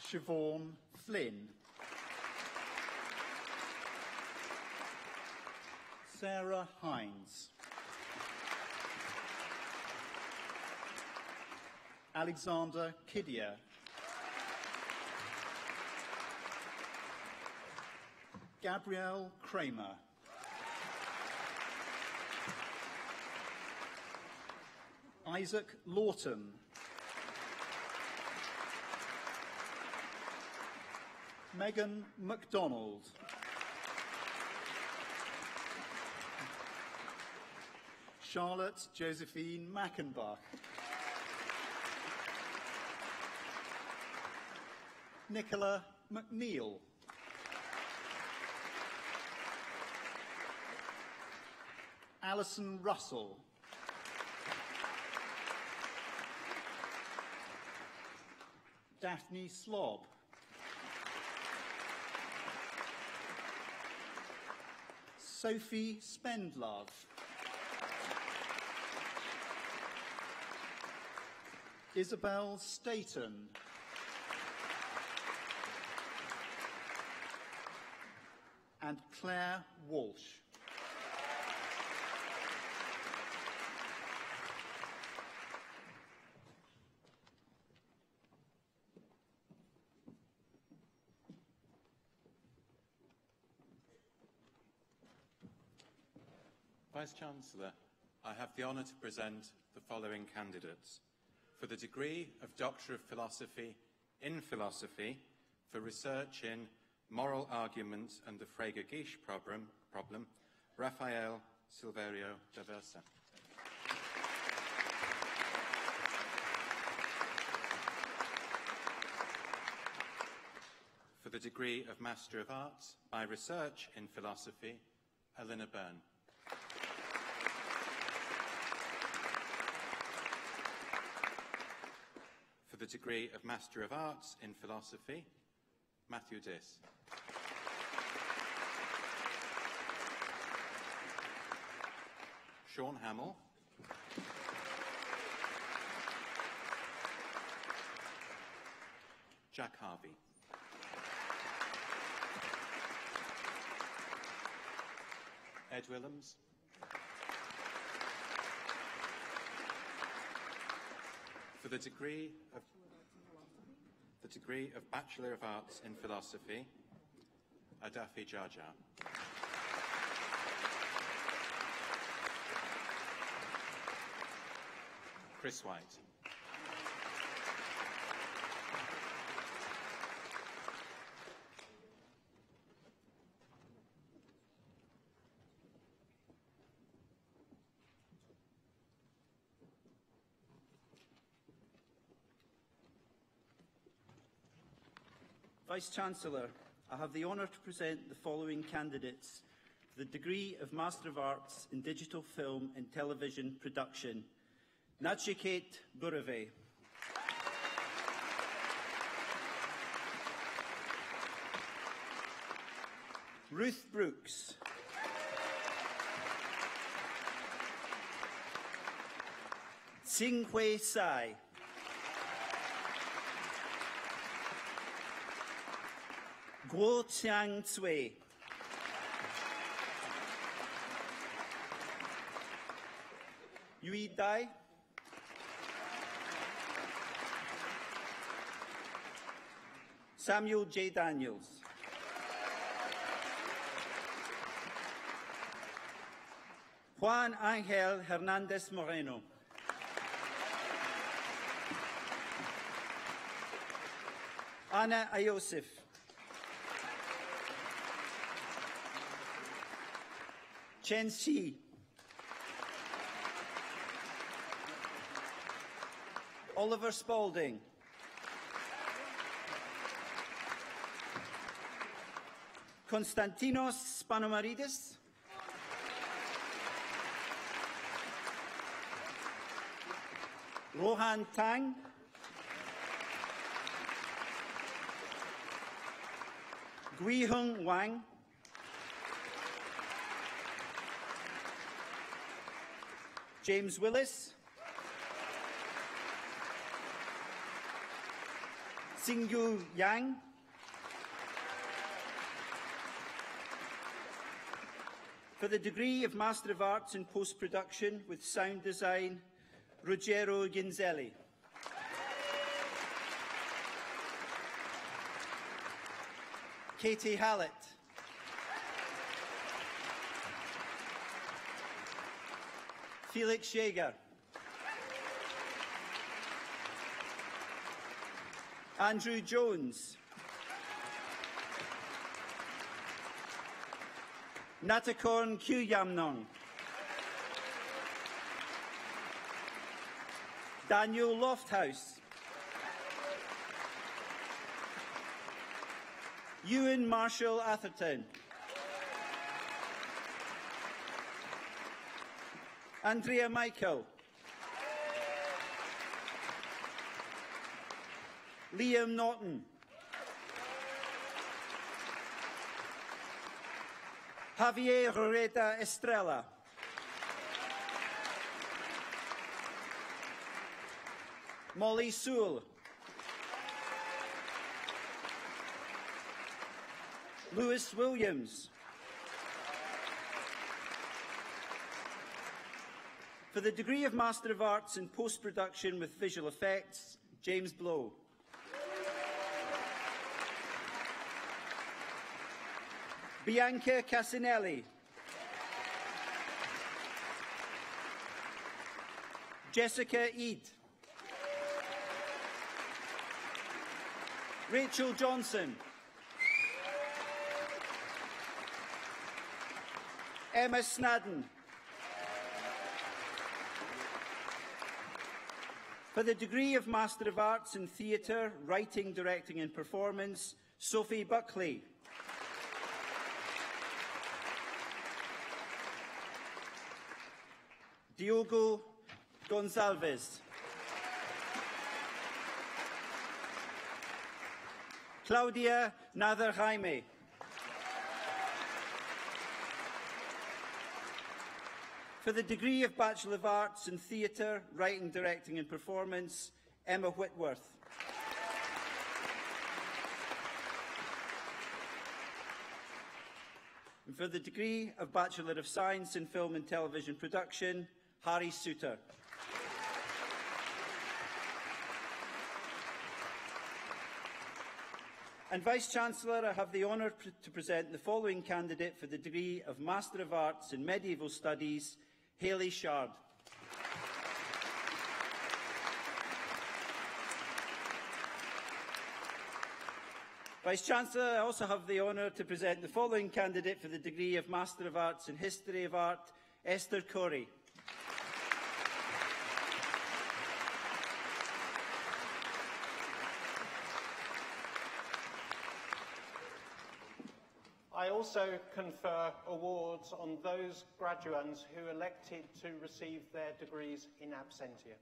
Siobhan Flynn. Sarah Hines. Alexander Kiddier. Gabrielle Kramer. Isaac Lawton. Megan MacDonald. Charlotte Josephine Mackenbach. Nicola McNeil. Alison Russell. Daphne Slob. Sophie Spendlove. Isabel Staten. And Claire Walsh. Vice-Chancellor, I have the honour to present the following candidates. For the degree of Doctor of Philosophy in Philosophy, for research in Moral Arguments and the Frege-Geach problem, problem, Rafael Silverio da Versa. For the degree of Master of Arts by Research in Philosophy, Eleanor Byrne. For the degree of Master of Arts in Philosophy, Matthew Diss. Sean Hamill. Jack Harvey. Ed Willems. For the degree of the degree of Bachelor of Arts in Philosophy, Adafi Jaja. Chris White. Vice-Chancellor, I have the honour to present the following candidates for the degree of Master of Arts in Digital Film and Television Production. Nachiket Burave. Ruth Brooks. Tsing Hui Sai. Guo Qiang Cui. Yui Dai. Samuel J. Daniels. Juan Angel Hernandez Moreno. Ana Ayosif. Chen Xi. Oliver Spalding. Konstantinos Spanomaridis. Rohan Tang. Gui Hung Wang. James Willis. Xingyu Yang. For the degree of Master of Arts in Post-Production with Sound Design, Ruggero Ginzelli. Katie Hallett. Felix Jaeger. Andrew Jones. Natakorn Kyuyamnong. Daniel Lofthouse. Ewan Marshall Atherton. Andrea Michael. Liam Norton. Javier Roreta Estrella. Molly Sewell. Lewis Williams. For the degree of Master of Arts in Post-Production with Visual Effects, James Blow. Bianca Casinelli. Jessica Eid. Rachel Johnson. Emma Snadden. For the degree of Master of Arts in Theatre, Writing, Directing and Performance, Sophie Buckley. Diogo Gonçalves. Claudia Nather Jaime. For the degree of Bachelor of Arts in Theatre, Writing, Directing and Performance, Emma Whitworth. And for the degree of Bachelor of Science in Film and Television Production, Harry Suter. And Vice-Chancellor, I have the honour to present the following candidate for the degree of Master of Arts in Medieval Studies, Hayley Shard. Vice-Chancellor, I also have the honour to present the following candidate for the degree of Master of Arts in History of Art, Esther Corey. I also confer awards on those graduands who elected to receive their degrees in absentia.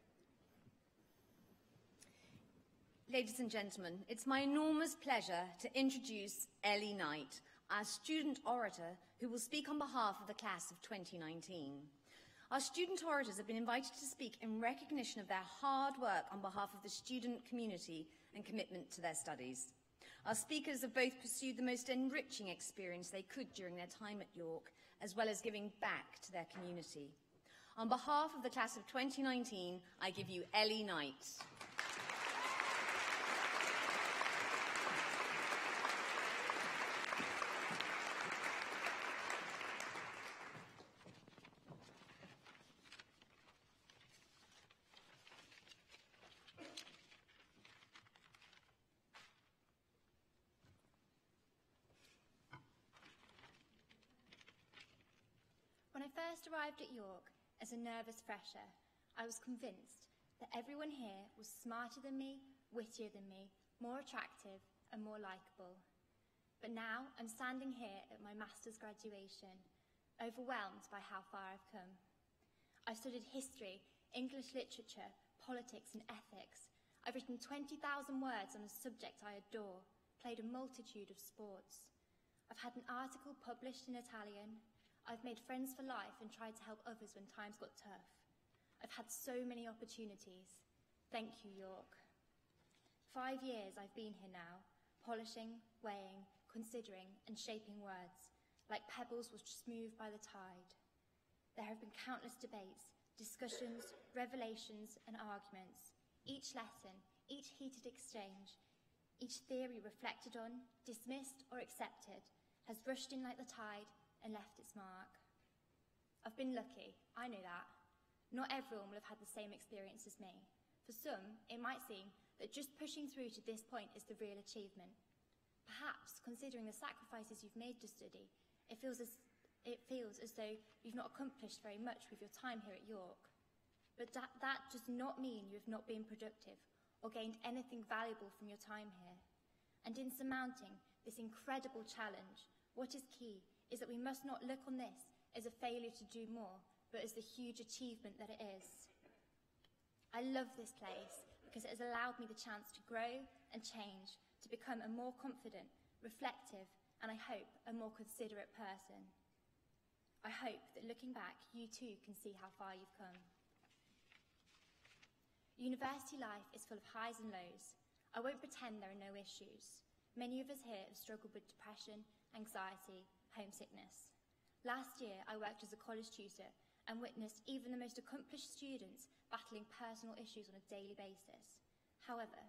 Ladies and gentlemen, it's my enormous pleasure to introduce Ellie Knight, our student orator who will speak on behalf of the class of 2019. Our student orators have been invited to speak in recognition of their hard work on behalf of the student community and commitment to their studies. Our speakers have both pursued the most enriching experience they could during their time at York, as well as giving back to their community. On behalf of the class of 2019, I give you Ellie Knight. When I first arrived at York as a nervous fresher, I was convinced that everyone here was smarter than me, wittier than me, more attractive, and more likeable. But now I'm standing here at my master's graduation, overwhelmed by how far I've come. I've studied history, English literature, politics, and ethics. I've written 20,000 words on a subject I adore, played a multitude of sports. I've had an article published in Italian, I've made friends for life and tried to help others when times got tough. I've had so many opportunities. Thank you, York. Five years I've been here now, polishing, weighing, considering, and shaping words, like pebbles which smooth by the tide. There have been countless debates, discussions, revelations, and arguments. Each lesson, each heated exchange, each theory reflected on, dismissed, or accepted, has rushed in like the tide and left its mark. I've been lucky, I know that. Not everyone will have had the same experience as me. For some, it might seem that just pushing through to this point is the real achievement. Perhaps, considering the sacrifices you've made to study, it feels as, it feels as though you've not accomplished very much with your time here at York. But that, that does not mean you have not been productive or gained anything valuable from your time here. And in surmounting this incredible challenge, what is key is that we must not look on this as a failure to do more, but as the huge achievement that it is. I love this place because it has allowed me the chance to grow and change, to become a more confident, reflective, and I hope a more considerate person. I hope that looking back, you too can see how far you've come. University life is full of highs and lows. I won't pretend there are no issues. Many of us here have struggled with depression, anxiety, homesickness. Last year, I worked as a college tutor and witnessed even the most accomplished students battling personal issues on a daily basis. However,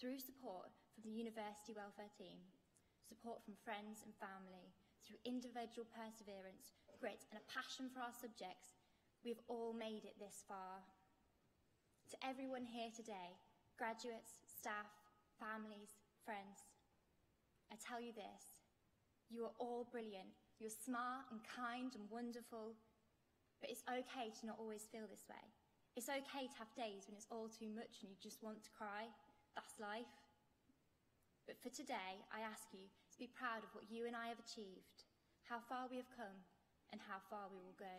through support from the university welfare team, support from friends and family, through individual perseverance, grit, and a passion for our subjects, we've all made it this far. to everyone here today, graduates, staff, families, friends, I tell you this you are all brilliant. You're smart and kind and wonderful. But it's okay to not always feel this way. It's okay to have days when it's all too much and you just want to cry. That's life. But for today, I ask you to be proud of what you and I have achieved, how far we have come, and how far we will go.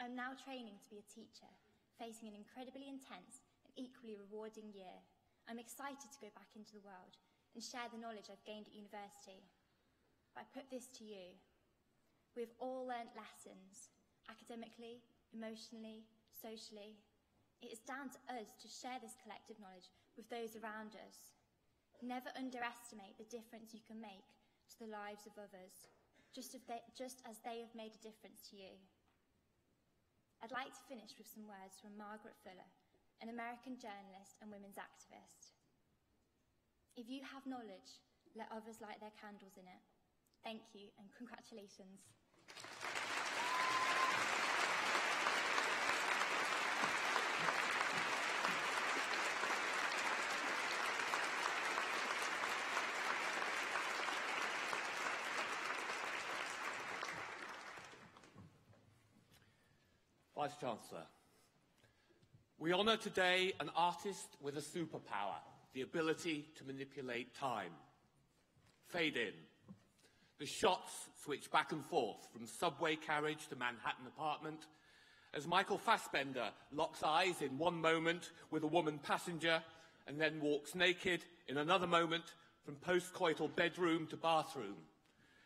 I'm now training to be a teacher, facing an incredibly intense and equally rewarding year. I'm excited to go back into the world and share the knowledge I've gained at university. But I put this to you. We've all learnt lessons, academically, emotionally, socially. It is down to us to share this collective knowledge with those around us. Never underestimate the difference you can make to the lives of others, just, they, just as they have made a difference to you. I'd like to finish with some words from Margaret Fuller, an American journalist and women's activist. If you have knowledge, let others light their candles in it. Thank you and congratulations. Vice Chancellor, we honour today an artist with a superpower the ability to manipulate time. Fade in. The shots switch back and forth from subway carriage to Manhattan apartment as Michael Fassbender locks eyes in one moment with a woman passenger and then walks naked in another moment from postcoital bedroom to bathroom.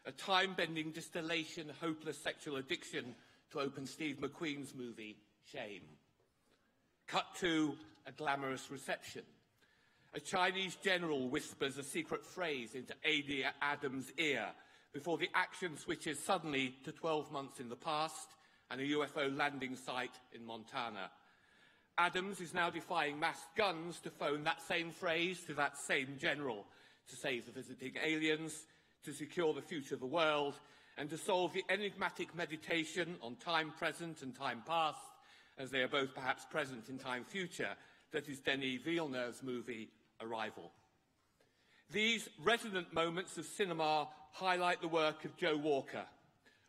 A time-bending distillation hopeless sexual addiction to open Steve McQueen's movie, Shame. Cut to a glamorous reception. A Chinese general whispers a secret phrase into Amy Adams' ear before the action switches suddenly to 12 months in the past and a UFO landing site in Montana. Adams is now defying masked guns to phone that same phrase to that same general to save the visiting aliens, to secure the future of the world, and to solve the enigmatic meditation on time present and time past, as they are both perhaps present in time future, that is Denis Villeneuve's movie arrival. These resonant moments of cinema highlight the work of Joe Walker,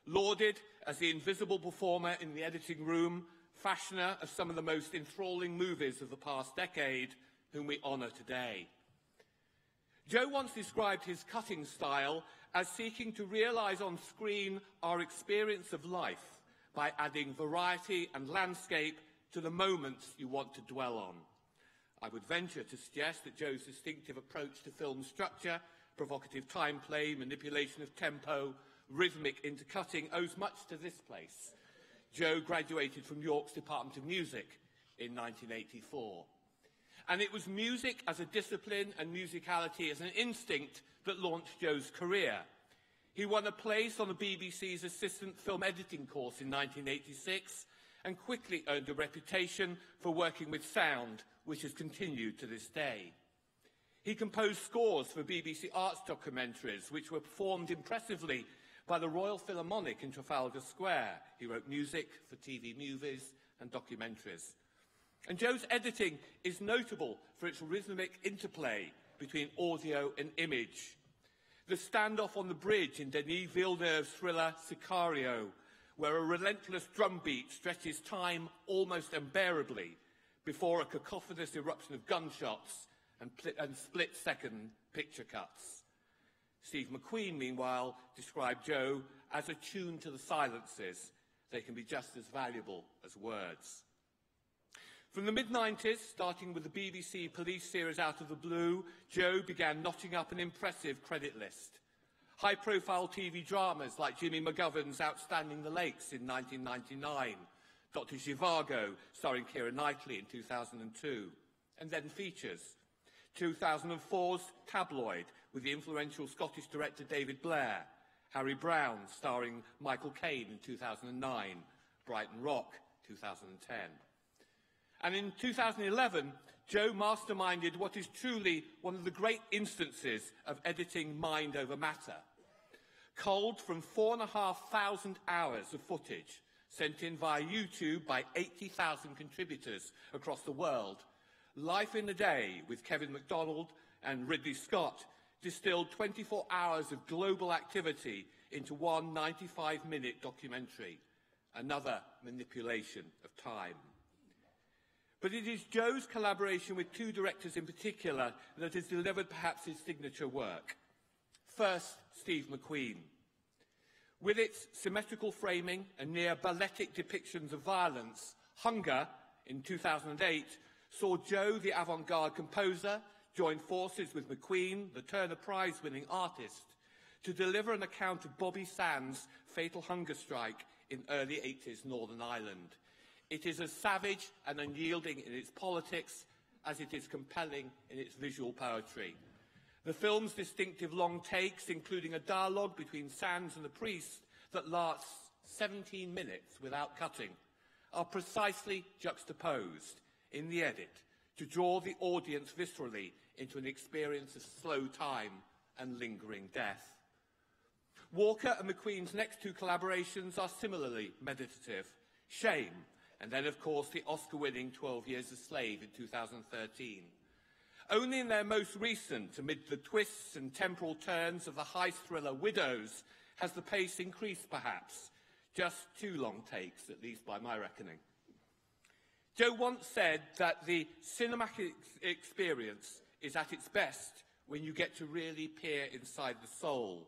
lauded as the invisible performer in the editing room, fashioner of some of the most enthralling movies of the past decade, whom we honour today. Joe once described his cutting style as seeking to realise on screen our experience of life by adding variety and landscape to the moments you want to dwell on. I would venture to suggest that Joe's distinctive approach to film structure, provocative time play, manipulation of tempo, rhythmic intercutting owes much to this place. Joe graduated from York's Department of Music in 1984. And it was music as a discipline and musicality as an instinct that launched Joe's career. He won a place on the BBC's assistant film editing course in 1986 and quickly earned a reputation for working with sound which has continued to this day. He composed scores for BBC Arts documentaries, which were performed impressively by the Royal Philharmonic in Trafalgar Square. He wrote music for TV movies and documentaries. And Joe's editing is notable for its rhythmic interplay between audio and image. The standoff on the bridge in Denis Villeneuve's thriller Sicario, where a relentless drumbeat stretches time almost unbearably, before a cacophonous eruption of gunshots and, and split-second picture cuts. Steve McQueen, meanwhile, described Joe as attuned to the silences. They can be just as valuable as words. From the mid-90s, starting with the BBC police series Out of the Blue, Joe began knotting up an impressive credit list. High-profile TV dramas like Jimmy McGovern's Outstanding the Lakes in 1999, Dr. Zhivago, starring Keira Knightley in 2002, and then features. 2004's Tabloid, with the influential Scottish director David Blair, Harry Brown, starring Michael Caine in 2009, Brighton Rock, 2010. And in 2011, Joe masterminded what is truly one of the great instances of editing mind over matter. Culled from four and a half thousand hours of footage, sent in via YouTube by 80,000 contributors across the world, Life in a Day with Kevin MacDonald and Ridley Scott distilled 24 hours of global activity into one 95-minute documentary, another manipulation of time. But it is Joe's collaboration with two directors in particular that has delivered perhaps his signature work. First, Steve McQueen. With its symmetrical framing and near balletic depictions of violence, Hunger, in 2008, saw Joe, the avant-garde composer, join forces with McQueen, the Turner Prize-winning artist, to deliver an account of Bobby Sands' fatal hunger strike in early 80s Northern Ireland. It is as savage and unyielding in its politics as it is compelling in its visual poetry. The film's distinctive long takes, including a dialogue between Sands and the priest that lasts 17 minutes without cutting, are precisely juxtaposed in the edit to draw the audience viscerally into an experience of slow time and lingering death. Walker and McQueen's next two collaborations are similarly meditative. Shame, and then, of course, the Oscar-winning 12 Years a Slave in 2013. Only in their most recent, amid the twists and temporal turns of the high thriller Widows, has the pace increased, perhaps. Just two long takes, at least by my reckoning. Joe once said that the cinematic experience is at its best when you get to really peer inside the soul.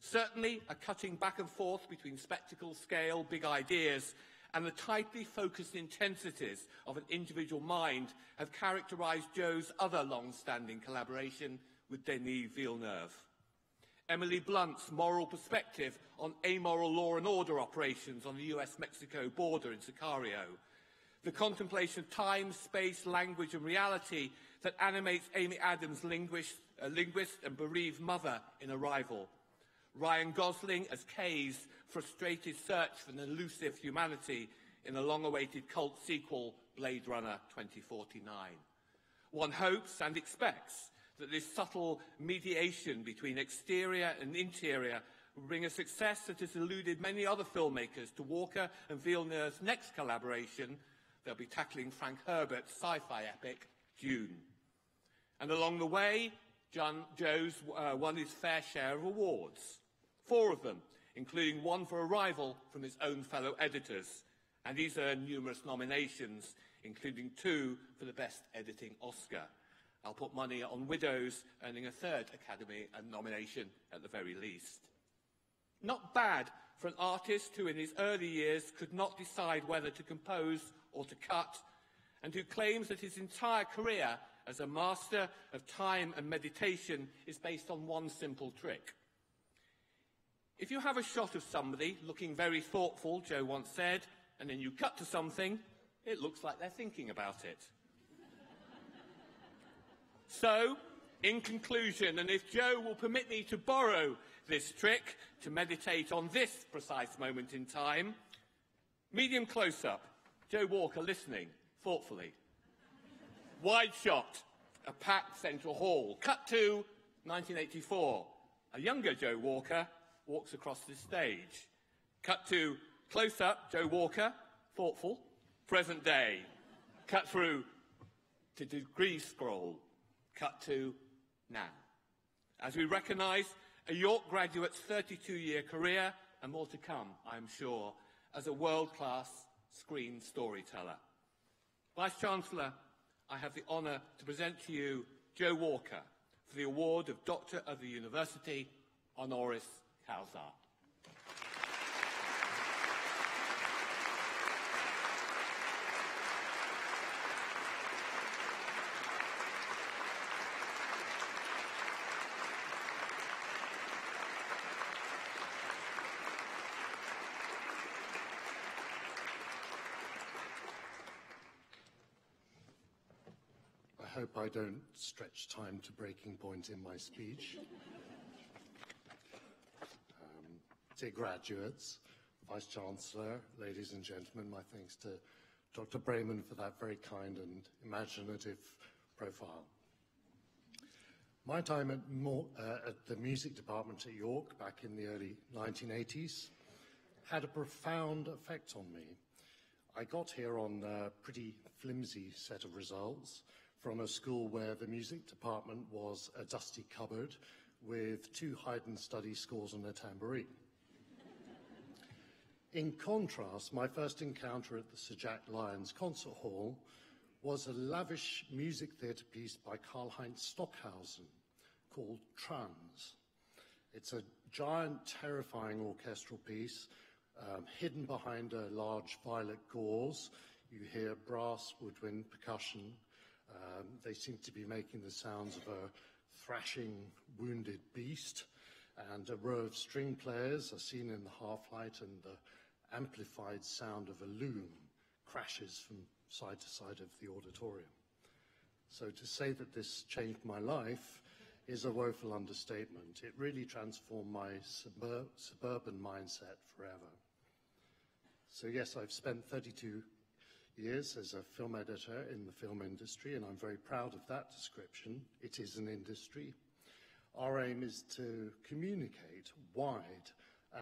Certainly, a cutting back and forth between spectacle, scale, big ideas, and the tightly focused intensities of an individual mind have characterized Joe's other long-standing collaboration with Denis Villeneuve. Emily Blunt's moral perspective on amoral law and order operations on the US-Mexico border in Sicario. The contemplation of time, space, language and reality that animates Amy Adams' linguist, uh, linguist and bereaved mother in Arrival. Ryan Gosling as Kay's frustrated search for an elusive humanity in the long-awaited cult sequel, Blade Runner 2049. One hopes and expects that this subtle mediation between exterior and interior will bring a success that has eluded many other filmmakers to Walker and Villeneuve's next collaboration. They'll be tackling Frank Herbert's sci-fi epic, Dune. And along the way, John Joe's uh, won his fair share of awards. Four of them, including one for Arrival from his own fellow editors. And he's earned numerous nominations, including two for the Best Editing Oscar. I'll put money on Widows earning a third Academy and nomination at the very least. Not bad for an artist who in his early years could not decide whether to compose or to cut, and who claims that his entire career as a master of time and meditation is based on one simple trick. If you have a shot of somebody looking very thoughtful, Joe once said, and then you cut to something, it looks like they're thinking about it. so, in conclusion, and if Joe will permit me to borrow this trick to meditate on this precise moment in time, medium close-up, Joe Walker listening thoughtfully. Wide shot, a packed central hall. Cut to 1984. A younger Joe Walker walks across the stage. Cut to close up Joe Walker, thoughtful, present day. Cut through to degree scroll. Cut to now. As we recognise a York graduate's 32 year career and more to come, I'm sure, as a world class screen storyteller. Vice Chancellor, I have the honour to present to you Joe Walker for the award of Doctor of the University honoris causa. hope I don't stretch time to breaking point in my speech. um, dear graduates, Vice Chancellor, ladies and gentlemen, my thanks to Dr. Braman for that very kind and imaginative profile. My time at, uh, at the music department at York back in the early 1980s had a profound effect on me. I got here on a pretty flimsy set of results from a school where the music department was a dusty cupboard with two Haydn study scores and a tambourine. In contrast, my first encounter at the Sir Jack Lyons Concert Hall was a lavish music theatre piece by Karlheinz Stockhausen called Trans. It's a giant, terrifying orchestral piece um, hidden behind a large violet gauze. You hear brass, woodwind, percussion. Um, they seem to be making the sounds of a thrashing, wounded beast. And a row of string players are seen in the half light, and the amplified sound of a loom crashes from side to side of the auditorium. So to say that this changed my life is a woeful understatement. It really transformed my suburb suburban mindset forever. So yes, I've spent 32 years as a film editor in the film industry, and I'm very proud of that description. It is an industry. Our aim is to communicate wide,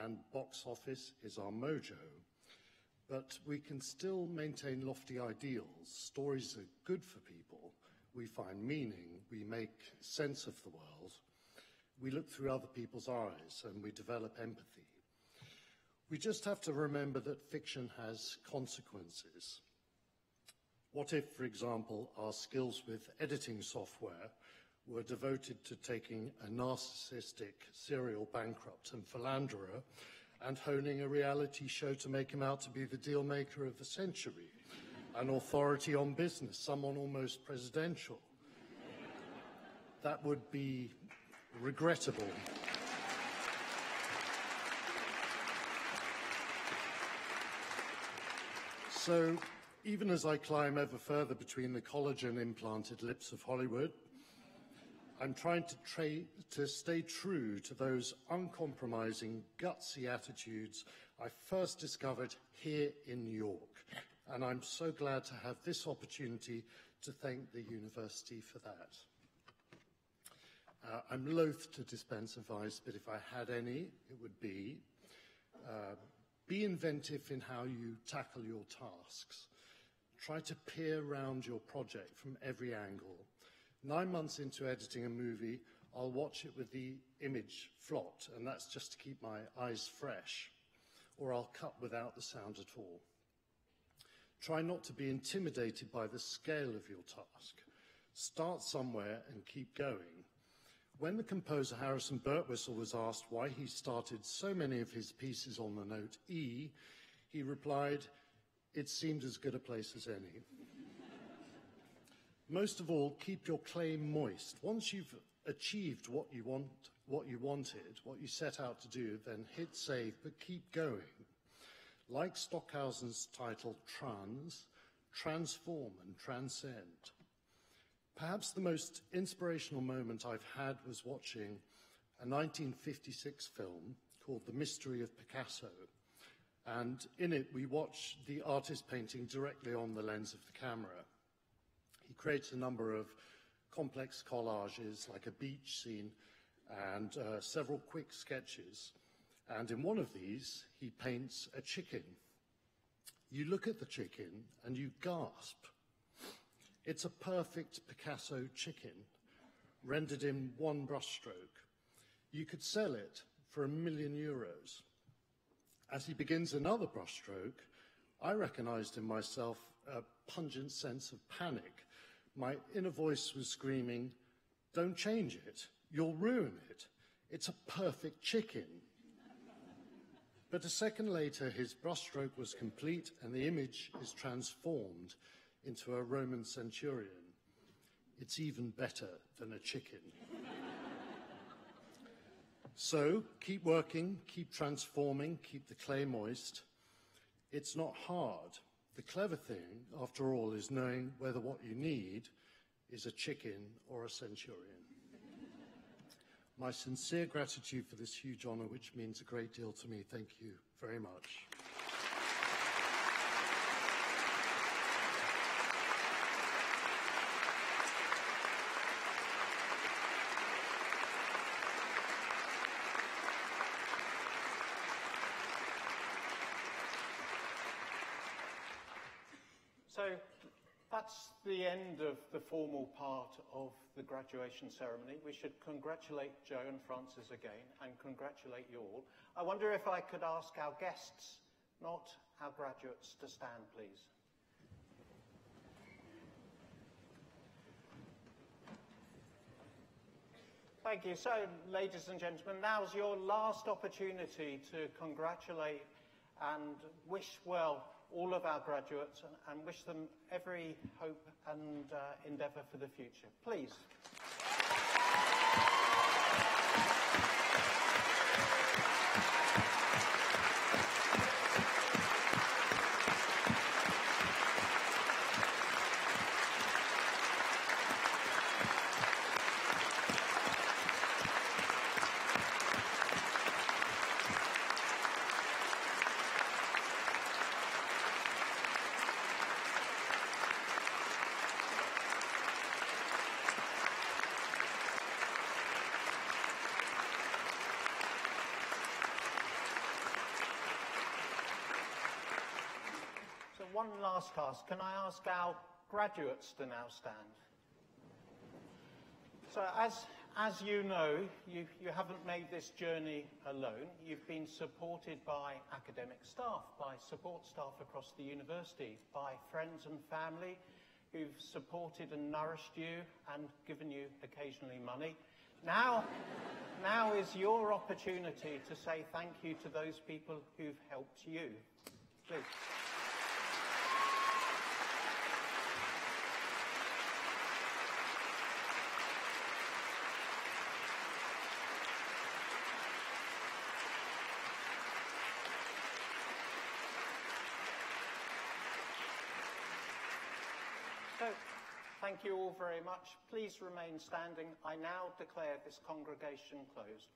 and box office is our mojo. But we can still maintain lofty ideals. Stories are good for people. We find meaning. We make sense of the world. We look through other people's eyes and we develop empathy. We just have to remember that fiction has consequences. What if, for example, our skills with editing software were devoted to taking a narcissistic serial bankrupt and philanderer and honing a reality show to make him out to be the deal maker of the century, an authority on business, someone almost presidential. That would be regrettable. So, even as I climb ever further between the collagen implanted lips of Hollywood, I'm trying to, to stay true to those uncompromising, gutsy attitudes I first discovered here in New York. And I'm so glad to have this opportunity to thank the university for that. Uh, I'm loath to dispense advice, but if I had any, it would be uh, be inventive in how you tackle your tasks. Try to peer around your project from every angle Nine months into editing a movie, I'll watch it with the image flopped, and that's just to keep my eyes fresh, or I'll cut without the sound at all. Try not to be intimidated by the scale of your task. Start somewhere and keep going. When the composer Harrison Birtwistle was asked why he started so many of his pieces on the note E, he replied, It seemed as good a place as any. Most of all, keep your claim moist. Once you've achieved what you want, what you wanted, what you set out to do, then hit save, but keep going. Like Stockhausen's title, Trans, transform and transcend. Perhaps the most inspirational moment I've had was watching a 1956 film called The Mystery of Picasso. And in it, we watch the artist painting directly on the lens of the camera. Creates a number of complex collages, like a beach scene, and uh, several quick sketches. And in one of these, he paints a chicken. You look at the chicken and you gasp. It's a perfect Picasso chicken, rendered in one brushstroke. You could sell it for a million euros. As he begins another brushstroke, I recognized in myself a pungent sense of panic my inner voice was screaming, Don't change it. You'll ruin it. It's a perfect chicken. But a second later, his brushstroke was complete and the image is transformed into a Roman centurion. It's even better than a chicken. so keep working, keep transforming, keep the clay moist. It's not hard. The clever thing, after all, is knowing whether what you need is a chicken or a centurion. My sincere gratitude for this huge honour, which means a great deal to me. Thank you very much. So that's the end of the formal part of the graduation ceremony. We should congratulate Joe and Frances again and congratulate you all. I wonder if I could ask our guests, not our graduates, to stand, please. Thank you. So, ladies and gentlemen, now's your last opportunity to congratulate and wish well all of our graduates and, and wish them every hope and uh, endeavour for the future. Please. One last task. Can I ask our graduates to now stand? So as, as you know, you, you haven't made this journey alone. You've been supported by academic staff, by support staff across the university, by friends and family who've supported and nourished you and given you occasionally money. Now, now is your opportunity to say thank you to those people who've helped you. Please. So, thank you all very much. Please remain standing. I now declare this congregation closed.